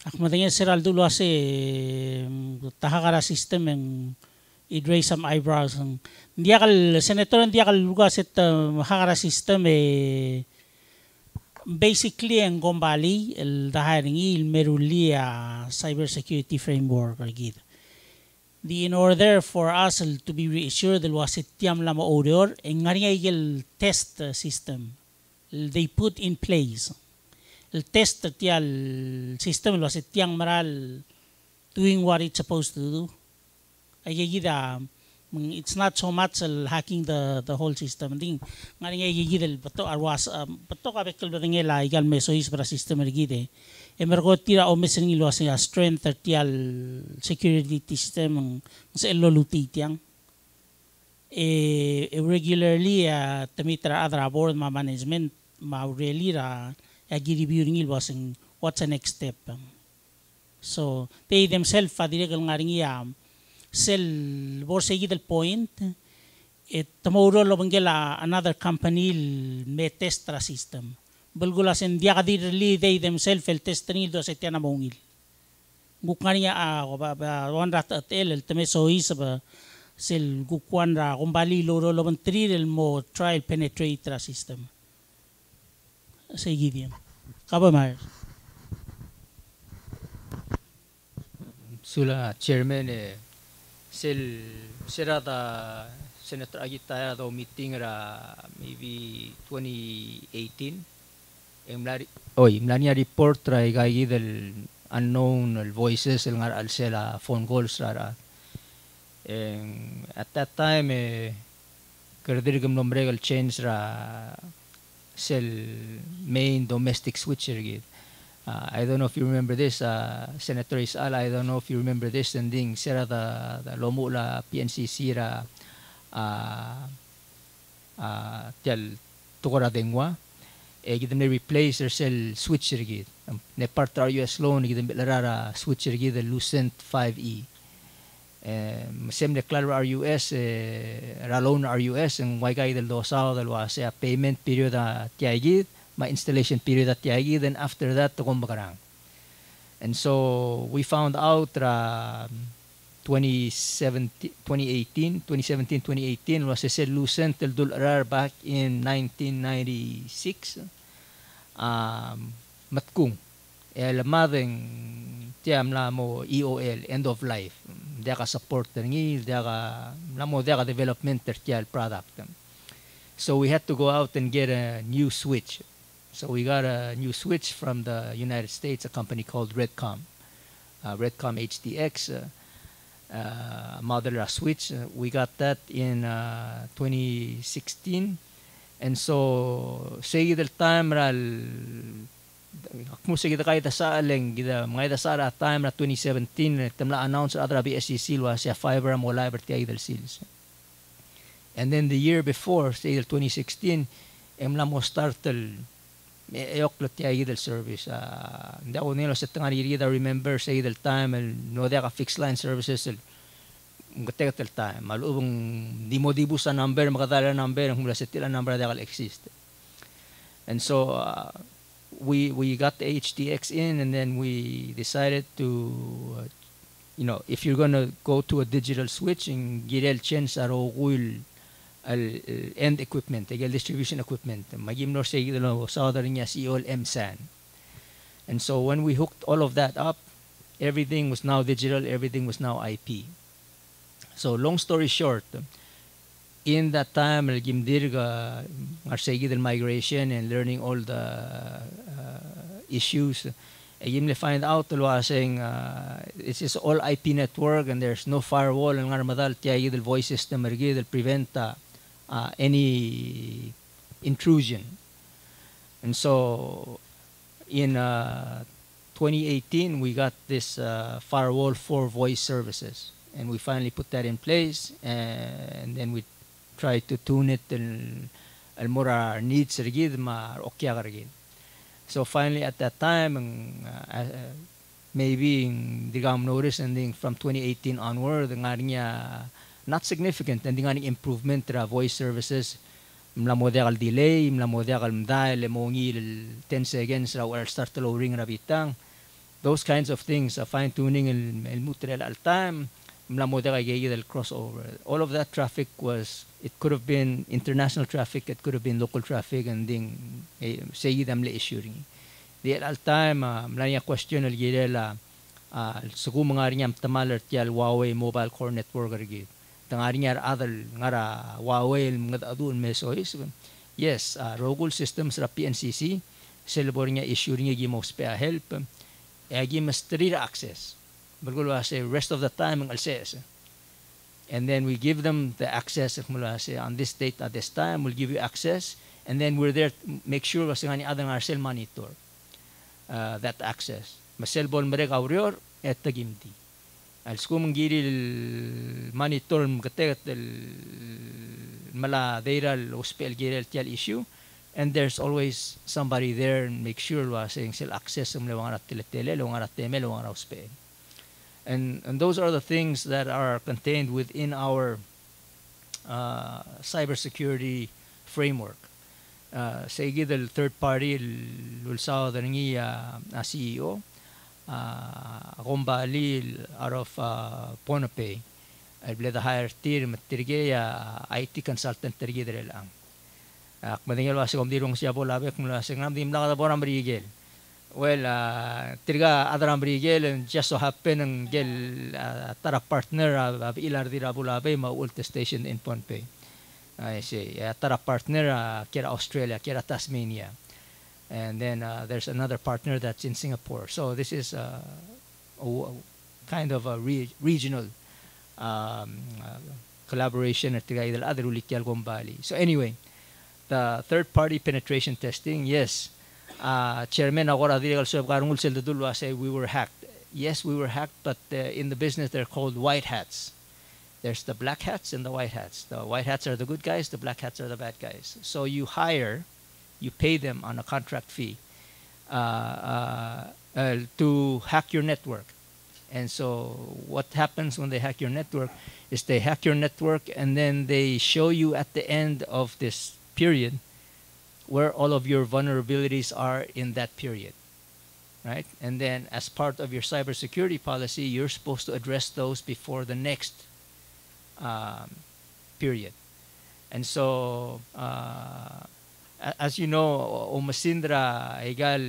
akmadanya seral dulo ase tahakara system yang i-raise some eyebrows. Hindi akal, senator, hindi akal lugas at hakara system eh, basically ang gombali el daharing il merulia cyber security framework agid. The in order for us to be reassured del wasitiam lama odor en igel test system they put in place. El test tial system lo wasitiang maral doing what it's supposed to do ayagida it's not so much uh, hacking the the whole system. Ding ngani gidel bato arwas bato ka ngela igal is para system gide. Emergo tira o mesen ngilo sa strength security system sa elo lutitiang e regularly uh, tamitra adra board ma management ma really ra ngil wasing what's the next step? So they themselves sel bor segi del point et tamauro lo bangela another company me testra system. Belgula sen diagadir li they themselves el testnil do setiana mongil. Gukania a ba wanda at el el temeso isba sel gukwandra gombali lo lo bantrir el mo trial penetrator system. Seguidiam Cabo Mayer. Sula Chairman eh, sel serata senator agita do meeting ra maybe 2018 em lari oy mlania report ra igay del unknown voices el ngar al sela phone calls ra and at that time eh kerdir gam nombre gal change ra sel main domestic switcher gid Uh, I don't know if you remember this, uh, Senator Isal, I don't know if you remember this, and ding sira the, the lomo la PNCC ra uh, uh, tial tukora dengwa, e gidem ne replace their cell switch rigid. Ne part our US loan gidem larara switch rigid the Lucent 5E. Masem ne claro RUS, ra loan RUS, ang waigay del dosao del wasa payment period a tiagid, my installation period at tiagid, then after that, tukong bakarang. And so we found out uh, 2017, 2018, 2017, 2018 was a cell Lucent el dularar back in 1996. Um, matkung. El madeng tiam mo EOL, end of life. Dia ka support ngi, dia ka la mo dia ka development tertial product. So we had to go out and get a new switch. So we got a new switch from the United States, a company called Redcom, uh, Redcom HDX, uh, uh, modular switch. Uh, we got that in uh, 2016. And so, sige del time ral, kung sige kay ta sa aleng, gida mga ita sa time ra 2017, tamla announce adra BSC silwa siya fiber mo live ti del sils. And then the year before, say 2016, emla mo startel jag jag gidel service. Det och när jag sätter när jag gidel remember say del time el no det fixed line services el mugat del time. Mal ubung di mo dibusa number magadala number humla setila number that exist. And so uh, we we got the HDX in and then we decided to uh, you know if you're going to go to a digital switching gidel chance aro sa rogul al end equipment, el distribution equipment. Magim no say lo southern niya COL MSAN. And so when we hooked all of that up, everything was now digital, everything was now IP. So long story short, in that time, el gimdirga arsegi del migration and learning all the uh, issues, Ayim find out lo saying uh, it's just all IP network and there's no firewall and ngarmadal tiya del voice system ergi preventa uh, any intrusion. And so in uh, 2018, we got this uh, firewall for voice services. And we finally put that in place. And then we tried to tune it and needs. So finally at that time, uh, maybe digam notice and then from 2018 onward, nga not significant. And nga improvement ra voice services. Mla model delay mla model mdail mo ngil 10 seconds ra or start to lowering ra bitang. Those kinds of things uh, fine tuning el, el mutrel al time mla model gay del crossover. All of that traffic was it could have been international traffic it could have been local traffic and ding eh, say them le issuing di al time uh, mla niya question el gidela uh, sugu mga rin tamaler tial Huawei mobile core network rigid tangari nga adal ngara Huawei mga adun mesois yes uh, rogul systems ra PNCC selbor nga issue nga gimo spare help agi mastri access. Bagul wa say rest of the time ang alses and then we give them the access mula say on this date at this time we'll give you access and then we're there to make sure was nga ni adang cell monitor uh, that access. Maselbol mereka aurior et tagimdi السكو من جيري المانيتور مقتغت الملا ديرا الوسبيل جيري التيال issue and there's always somebody there and make sure wa saying sil access um lewang rat teletele lewang rat teme lewang rat uspe and and those are the things that are contained within our uh, cybersecurity framework uh, say the third party lulsao da ngi uh, CEO believe higher tier matirge ya IT consultant terge dere lang. Ak madingel wasi kom dirong siya bola be kumula sing nam dim lakada boram brigel. Well, uh, tirga adaram brigel and just so happen ang gel uh, tara partner uh, ilar dira bola be ma ulti station in Ponape. I say, uh, tara partner uh, kira Australia, kira Tasmania and then uh, there's another partner that's in Singapore. So this is uh, a, a kind of a re regional um, uh, collaboration at Bali. So anyway, the third-party penetration testing, yes, uh, chairman ako ra dili kalso karungul sel dulu say we were hacked. Yes, we were hacked, but uh, in the business they're called white hats. There's the black hats and the white hats. The white hats are the good guys, the black hats are the bad guys. So you hire, you pay them on a contract fee uh, uh, uh, to hack your network. And so what happens when they hack your network is they hack your network and then they show you at the end of this period where all of your vulnerabilities are in that period. Right? And then as part of your cybersecurity policy, you're supposed to address those before the next um, period. And so, uh, as you know, Omasindra Egal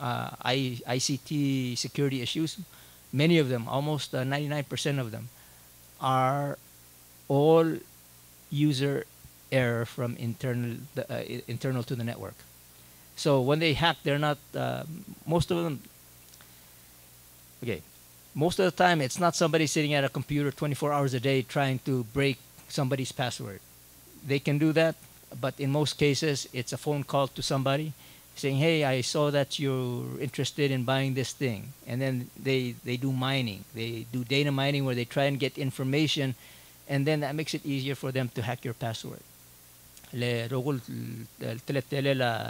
uh, ICT security issues, many of them, almost uh, 99% of them, are all user error from internal uh, internal to the network. So when they hack, they're not uh, most of them. Okay, most of the time it's not somebody sitting at a computer 24 hours a day trying to break somebody's password. They can do that, but in most cases it's a phone call to somebody saying, "Hey, I saw that you're interested in buying this thing," and then they they do mining. They do data mining where they try and get information, and then that makes it easier for them to hack your password.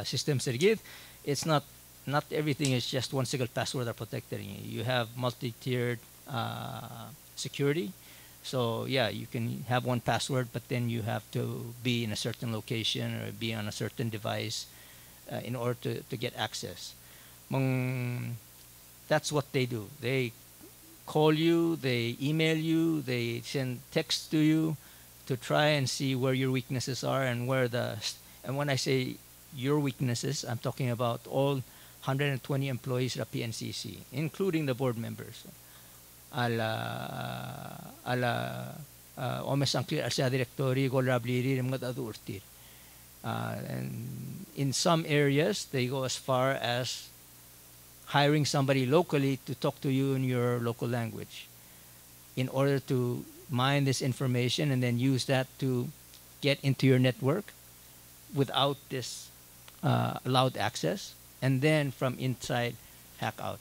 System it's not not everything is just one single password are protecting you. You have multi-tiered uh, security. So yeah, you can have one password, but then you have to be in a certain location or be on a certain device uh, in order to, to get access. Mang, that's what they do. They call you, they email you, they send text to you to try and see where your weaknesses are and where the and when I say your weaknesses, I'm talking about all 120 employees at PNCC, including the board members. Ala ala uh, omes ang clear sa directory gol rabliri mga tadurtir. And in some areas, they go as far as hiring somebody locally to talk to you in your local language in order to mine this information and then use that to get into your network without this uh, allowed access and then from inside hack out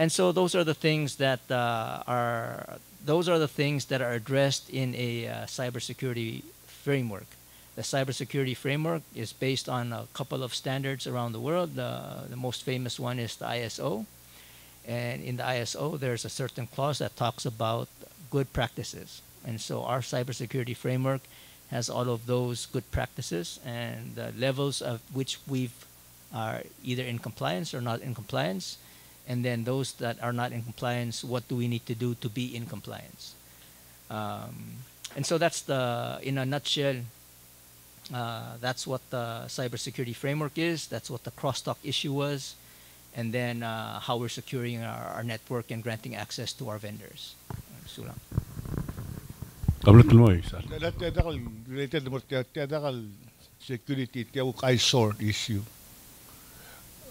and so those are the things that uh, are those are the things that are addressed in a uh, cybersecurity framework the cybersecurity framework is based on a couple of standards around the world. The, the most famous one is the ISO. And in the ISO, there's a certain clause that talks about good practices. And so our cybersecurity framework has all of those good practices and the levels of which we've are either in compliance or not in compliance. And then those that are not in compliance, what do we need to do to be in compliance? Um, and so that's the, in a nutshell, uh, that's what the cybersecurity framework is. That's what the crosstalk issue was, and then uh, how we're securing our, our network and granting access to our vendors. Sulang. Kablat mo eh, sir. Tiyadakal related mo security tiyawag eyesore issue.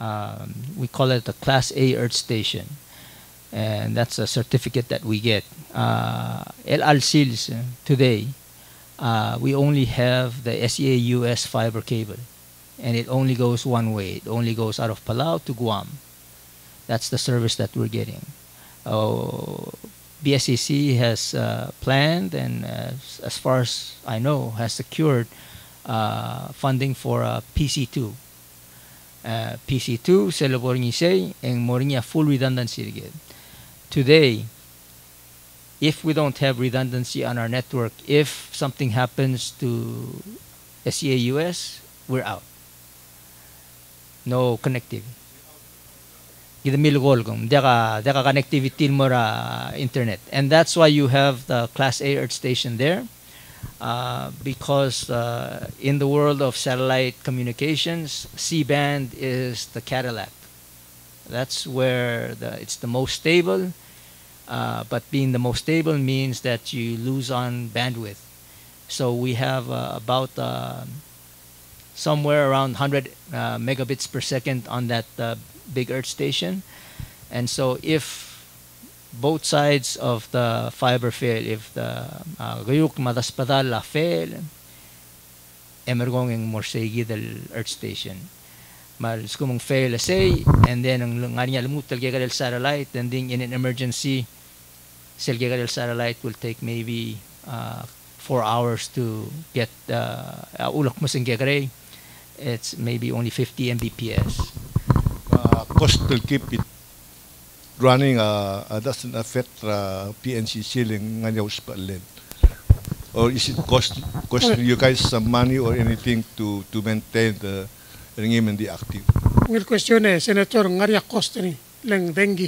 um, we call it the Class A Earth Station. And that's a certificate that we get. Uh, El Alcils, uh, today, uh, we only have the SEA US fiber cable. And it only goes one way. It only goes out of Palau to Guam. That's the service that we're getting. Oh, BSCC has uh, planned and, uh, as far as I know, has secured uh, funding for uh, PC2. Uh, PC2, sa labor ni say, ang mo rin niya full redundancy again. Today, if we don't have redundancy on our network, if something happens to SEA US, we're out. No connectivity. Gida milgol kung deka deka connectivity mo internet. And that's why you have the Class A Earth station there. Uh, because uh, in the world of satellite communications, C band is the Cadillac. That's where the, it's the most stable. Uh, but being the most stable means that you lose on bandwidth. So we have uh, about uh, somewhere around 100 uh, megabits per second on that big Earth station. And so if both sides of the fiber fail, if the uh, gayuk madaspadal la fail, emergong ang morsegi del Earth station. Mal skumong fail say, and then ang nga niya lumutal del satellite, and then in an emergency, Selgega del satellite will take maybe uh, four hours to get uh, ulak mo Selgega It's maybe only 50 Mbps. Uh, cost will keep it running uh, uh, doesn't affect uh, PNC ceiling nga uspalin. Or is it cost cost you guys some money or anything to to maintain the ringim and the active? Ngil question eh, Senator, ngaria cost ni leng dengi.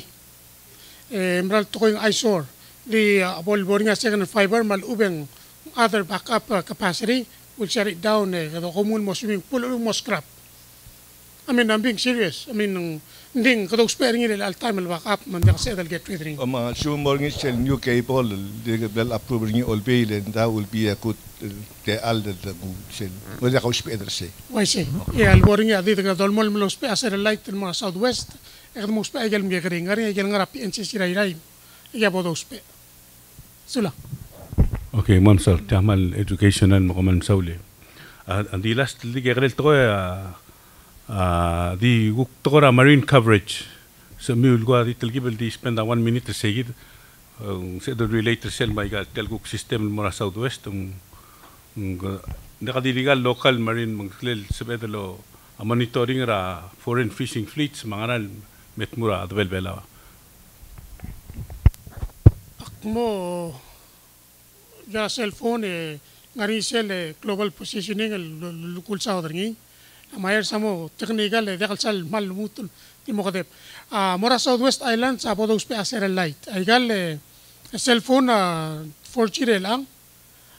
Eh, mral to yung eyesore the uh, boring nga second fiber mal ubeng other backup uh, capacity will shut it down eh kado komun mo swimming pool mo scrap I mean, I'm being serious. I mean, ding kadog sparing nila al time back up man dak sedal get with ring. Ama shu morning shell new cable del approve ring all be and that will be a good the all the shell. Wala ka spader se. Why se? Yeah, al morning adi dak dol mol mol spa ser light ma southwest. Ekad mo spa gel mi ring ari gel ngara PNC sirai rai. Ya bodo spa. Sula. Okay, ممسر تعمل educational مقام مسولي. عندي لاست اللي قال لي uh, guk to marine coverage. So mi ulgo di telgibel di spend one minute. Uh, se do relator sel mai gal tel guk system mo southwest um nakadiligal local marine mangklel sebedelo a monitoring ra foreign fishing fleets mangaral metmura advel bela. mo ya cellphone e ngari sel global positioning lukul sa amayer samo technical e dekal sal mal mutul timo kadep a mora southwest island sa bodo uspe aser light. Ay gal e cellphone a 4G lang.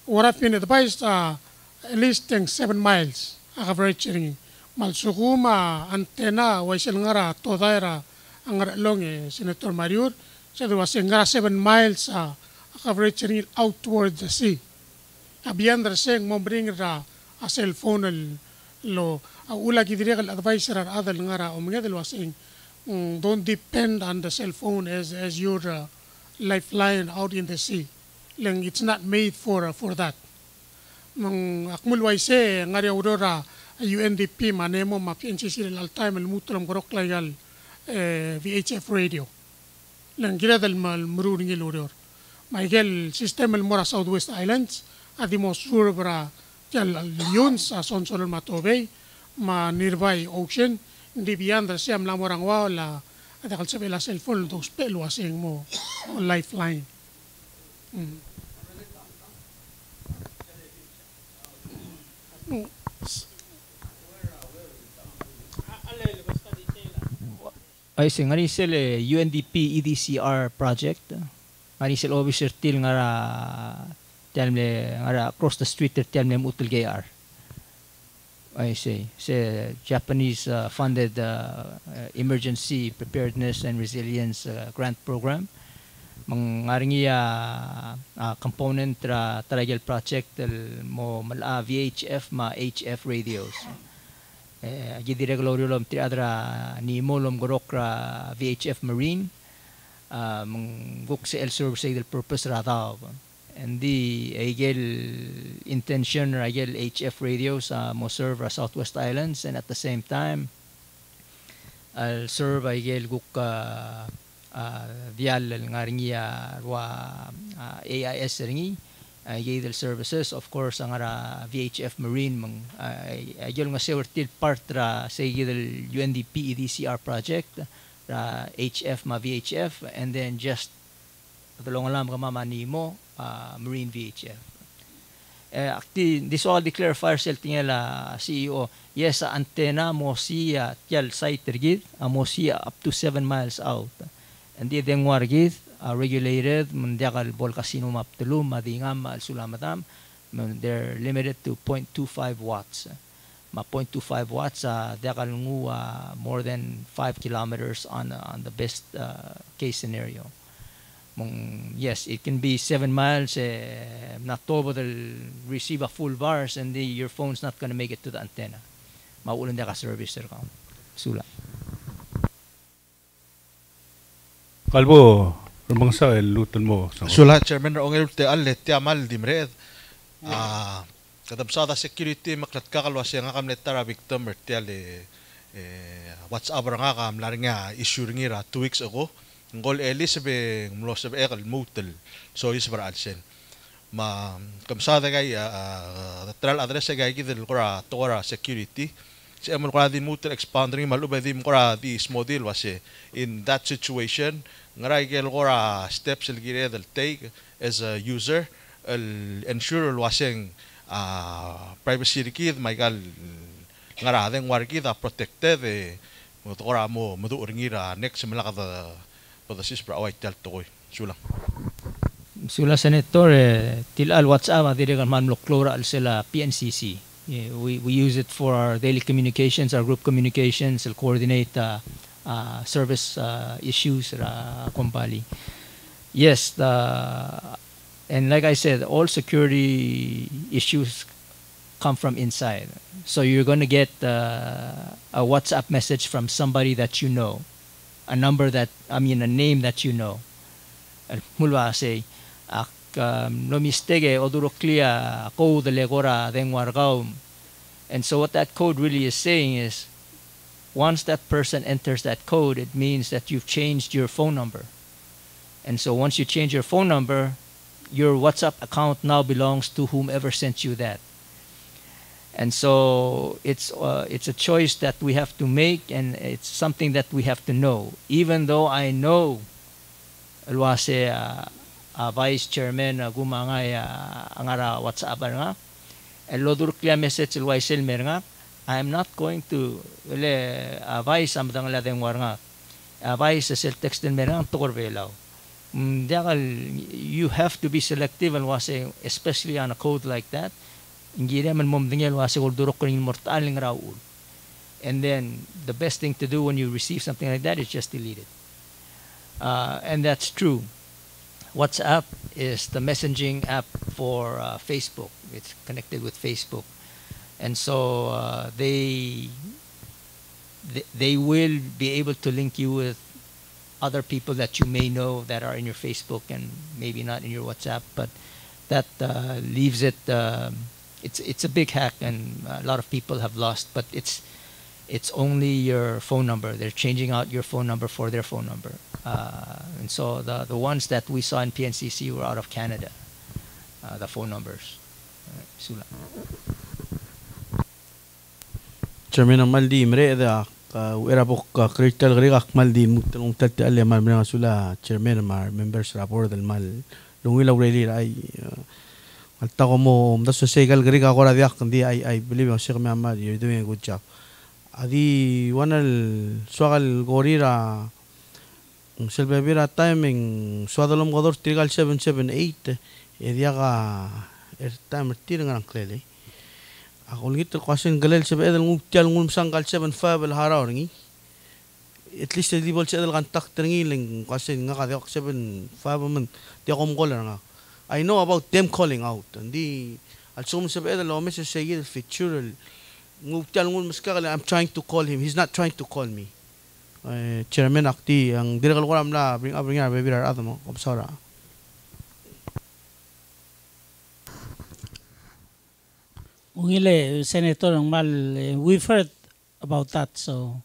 Ora pin advised uh, at least 7 miles. A coverage ringi mal sukuma antena waisel ngara toda era angara long senator mariur. So there was nga seven miles uh, coverage rin out toward the sea. Abiyan dar seng mo bring ra a cell phone lo Uh, Ulagivire al advisor or other ngara omgedel was saying, mm, don't depend on the cell phone as, as your uh, lifeline out in the sea. Leng it's not made for uh, for that. Akmul akmulway se ngari aurora UNDP manemo map NCC al time al eh, mutlam goroklayal VHF radio. Leng giradal mal murungil uror. Michael system al mora Southwest Islands adimo surbra jal al yun sa sonsolon matobay. Ma nearby ocean hindi beyond the siam la morang wa la ada kal sabi la cellphone dos pelo asing mo lifeline. Mm. Mm. ay sing ngani sel UNDP EDCR project ngani sel officer til ngara telme ngara across the street telme mutul GR I say say Japanese uh, funded uh, emergency preparedness and resilience uh, grant program. Mangaringi uh, uh, component tra taragel project mo mala VHF ma HF radios. Eh, gidi lom ti adra ni molom gorokra VHF Marine. Uh, guk si el serve sa del purpose rata and the agel intention agel HF radio sa mo serve Southwest Islands. And at the same time al serve agel guk uh, uh, dial ngaringi wa uh, AIS ringi. Uh, Yadel Services of course ang ara VHF Marine mang uh, nga sewertil part ra sa UNDP EDCR project ra HF ma VHF and then just tulong alam ka mama nimo uh, Marine VHF eh, akti this all declare fire cell tingela CEO yes sa antenna mo siya tial site rigid mo siya up to 7 miles out. And di den wargid uh, regulated mundial bol casino map tulum madingam al sulamatam they're limited to 0.25 watts. Ma 0.25 watts uh, dekal ngu uh, more than 5 kilometers on uh, on the best uh, case scenario mong yes it can be 7 miles eh, not todo they'll receive a full bars and the, your phone's not gonna make it to the antenna maulan ka service sir ka sula Kalbo, rumang sa el lutan mo. Sula chairman ong el te alle te amal dimred. Ah kadamsada security maklat kakalwa siya nga kamlet tara victim er te ale eh WhatsApp nga kam lar nga issue ngira two weeks ago. Ngol eli sabi mlo sabi ekal mutel. So is para alsen. Ma kamsada gay uh, tral address gay gidel kora tora security. Si Emil kora din mutel expander ngi malu dim kora di model wase in that situation ngaray kel kora steps el gire del take as a user el ensure el waseng uh, privacy kid may gal ngara den war kid protected e mo mo mo ngira next mala kada pada sis pra away tel toy sulang sula senator eh, tilal WhatsApp adire kan man klora al sila PNCC we, we use it for our daily communications, our group communications, and coordinate uh, uh, service uh, issues ra kumpali. Yes, the and like I said, all security issues come from inside. So you're going to get uh, a WhatsApp message from somebody that you know, a number that I mean a name that you know. Mulwa say, ak um, no mistake oduro clear code legora wargaum. And so what that code really is saying is once that person enters that code, it means that you've changed your phone number. And so once you change your phone number, your WhatsApp account now belongs to whomever sent you that. And so it's uh, it's a choice that we have to make, and it's something that we have to know. Even though I know, Luase, uh, uh, vice chairman uh, gumangay uh, angara WhatsApp nga, elodur klia message ilwaisel mer nga, I'm not going to le uh, vice am dang ladeng war nga. Uh, vice sel text mer nga tukor velaw. Mm, you have to be selective and wase especially on a code like that. Hindi man mom dingel wase ul durok ko mortal raul. And then the best thing to do when you receive something like that is just delete it. Uh, and that's true. WhatsApp is the messaging app for uh, Facebook. It's connected with Facebook, and so uh, they, they they will be able to link you with other people that you may know that are in your Facebook and maybe not in your WhatsApp, but that uh, leaves it. Um, it's it's a big hack, and a lot of people have lost. But it's it's only your phone number. They're changing out your phone number for their phone number. Uh, and so the, the ones that we saw in PNCC were out of Canada, uh, the phone numbers. Sula. Chairman maldi mre da era bok crystal ak maldi mutung tat alle mal mre sula chairman mar members rapor del mal lungi la ureli altago mo da so sei gal griga agora de akndi ai ai believe on sig me amar you doing a good job adi wanal suagal gorira selbe bira timing suadalom godor trigal 778 ediaga er timer tirin gran klele أقول جيت القاسين قليل سبع اذا المو تال المو مسان قال سبع فاب الهراورني اتليش دي بول سبع غان تاك ترني لين قاسين غا غا سبع فاب من تيقوم قولنا I know about them calling out ngum maskakal I'm trying to call him he's not trying to call me uh, chairman akti ang direkal ko ramla bring up bring up baby rar mo komsara Ungile, Senator, mal, eh, we've heard about that. So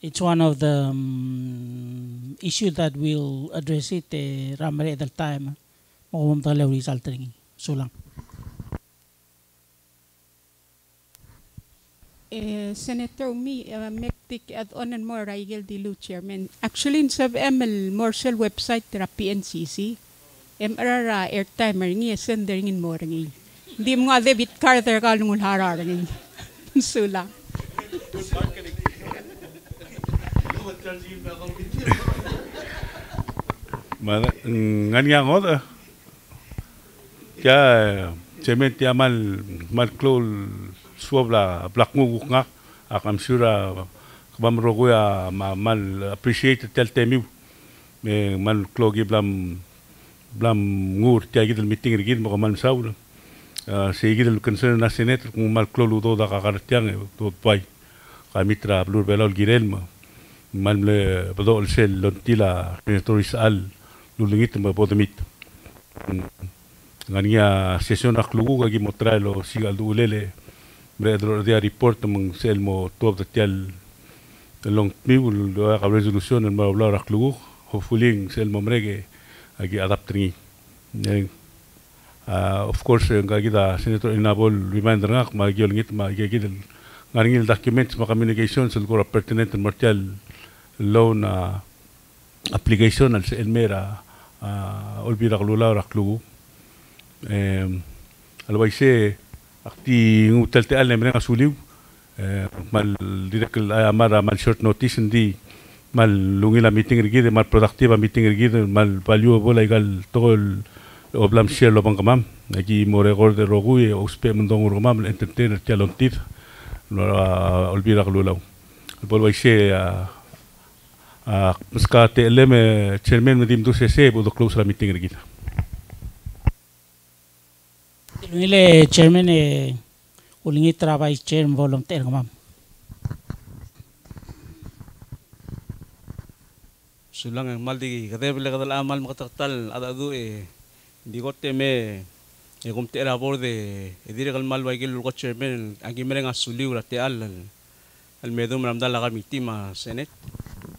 it's one of the um, issue that we'll address it eh, ramare at the time. Talaw result rin. So lang. Eh, Senator Umi, uh, mektik at on and more Rigel Dilu Chairman. Actually, in sab ML Morsel website tira PNCC, MRR airtime ringi, sender ringin mo ringi. Hindi mo nga debit card tira ka lungul harar ringi. Sula. Mana ngan nga ngod ah. Kaya semen ti amal mal klol suab la black ngu nga ak sure uh, kabam rogo ya ma mal appreciate tel temiu me mal klogi blam blam ngur tia gidel meeting rigid mo mal saul uh, se gidel concern na senet kung mal klolu do da kakartiang do pai kamitra blur belol girelma mal le bado el sel lontila senatoris al lulingit ma bodemit ngania session aklugu gagi motra lo sigal du lele bre dia report mong sel mo top de tel long miul do ka resolution en ma bla aklugu hopefully sel mo mrege agi adaptri uh, of course gagi da senator inabol reminder ngak ma gi lingit ma gi gi ngangil documents ma communications sul gora pertinent martial loan uh, application al el mera uh, olbira lula raklugu eh, alors ici parti ou tel tel les mêmes assoulis mal dire que la mal mal short notice ndi mal longue la meeting rigi mal productive meeting rigi mal value vol égal tout le problème chez le banque mam. Qui m'aurait regardé rogu et ospe mon mam entertainer tel on tit no a olvidar lo lo vol a a parce que le chairman me dit de se se pour close la meeting rigi le chairman e ulingi trabai chairman volunteer ngam sulang ang maldi gade bile gadal amal makatal adadu e eh, digote me e gumte eh, eh, era lah borde e dire gal kan mal vaigil ulgo chairman angi mereng asuli suli ura te al al medu mramda laga kan mitima senet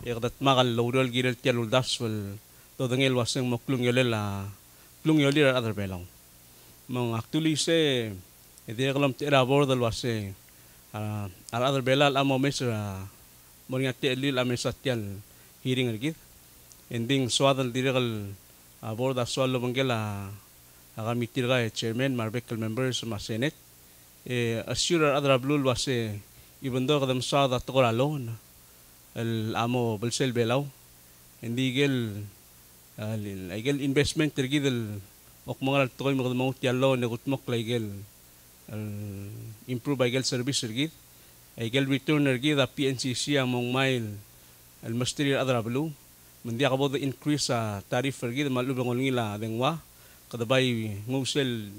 e gadat magal kan lourol girel tialul daswal. do dengel wasen moklung yolela klung yolira lah, lah, adar belang rabor dal wase ar adar belal amo mesra moringa te lil amesa tial hearing ergit ending swadal dirikal uh, board of swallo bangela kami tirga e chairman marbekal members ma senate. E assure adra blul wase even though kadam sa da to alone el amo bulsel belaw hindi gel uh, igel investment tergidel ok mga tukoy mga mga tiyan lo na kutmok la igel improve igel service rigid igel return rigid a PNCC among mile al mastery adra blu mandi ako the increase sa tarif rigid malubang ulingi la dengwa kada ngusel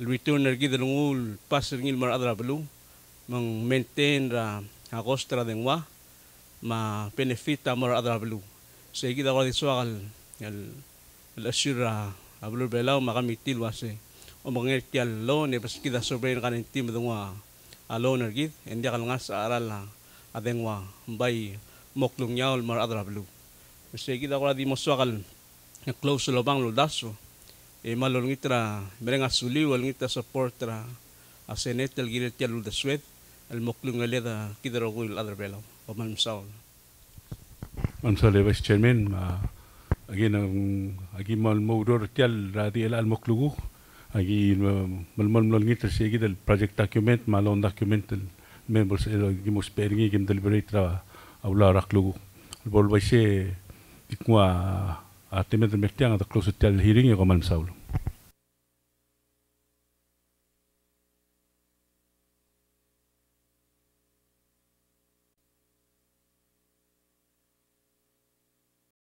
al return rigid lungul pas rigid mar adra blu mang maintain ra agostra dengwa ma benefit amor adra blu sa igid ako diswa al al assure Abulur belau makan mitil wase. O mengenai kial lo ni pas kita sebenarnya kan inti mendengwa. Alo nergit, endi akan aral lah. Adengwa, bayi moklung nyaul mar adra belu. Mesti kita kalau di musuakal yang close lubang lo dasu. E eh, malol ngitra, mereka suli wal ngitra support tra. Asenet el gilet kial lo dasuet. El moklung ngaleda kita rogul adra belau. Pemalam sahul. Pemalam sahul, ya, Chairman. Uh agin ang agin mal mawdor tiyal radi el al moklugu agin mal mal mal ngitir siya agin del project document malon document del members el agin mo spering agin deliberate trawa awla raklugu bolbay siya ikwa at imedem at close tiyal hearing yung kamal sa.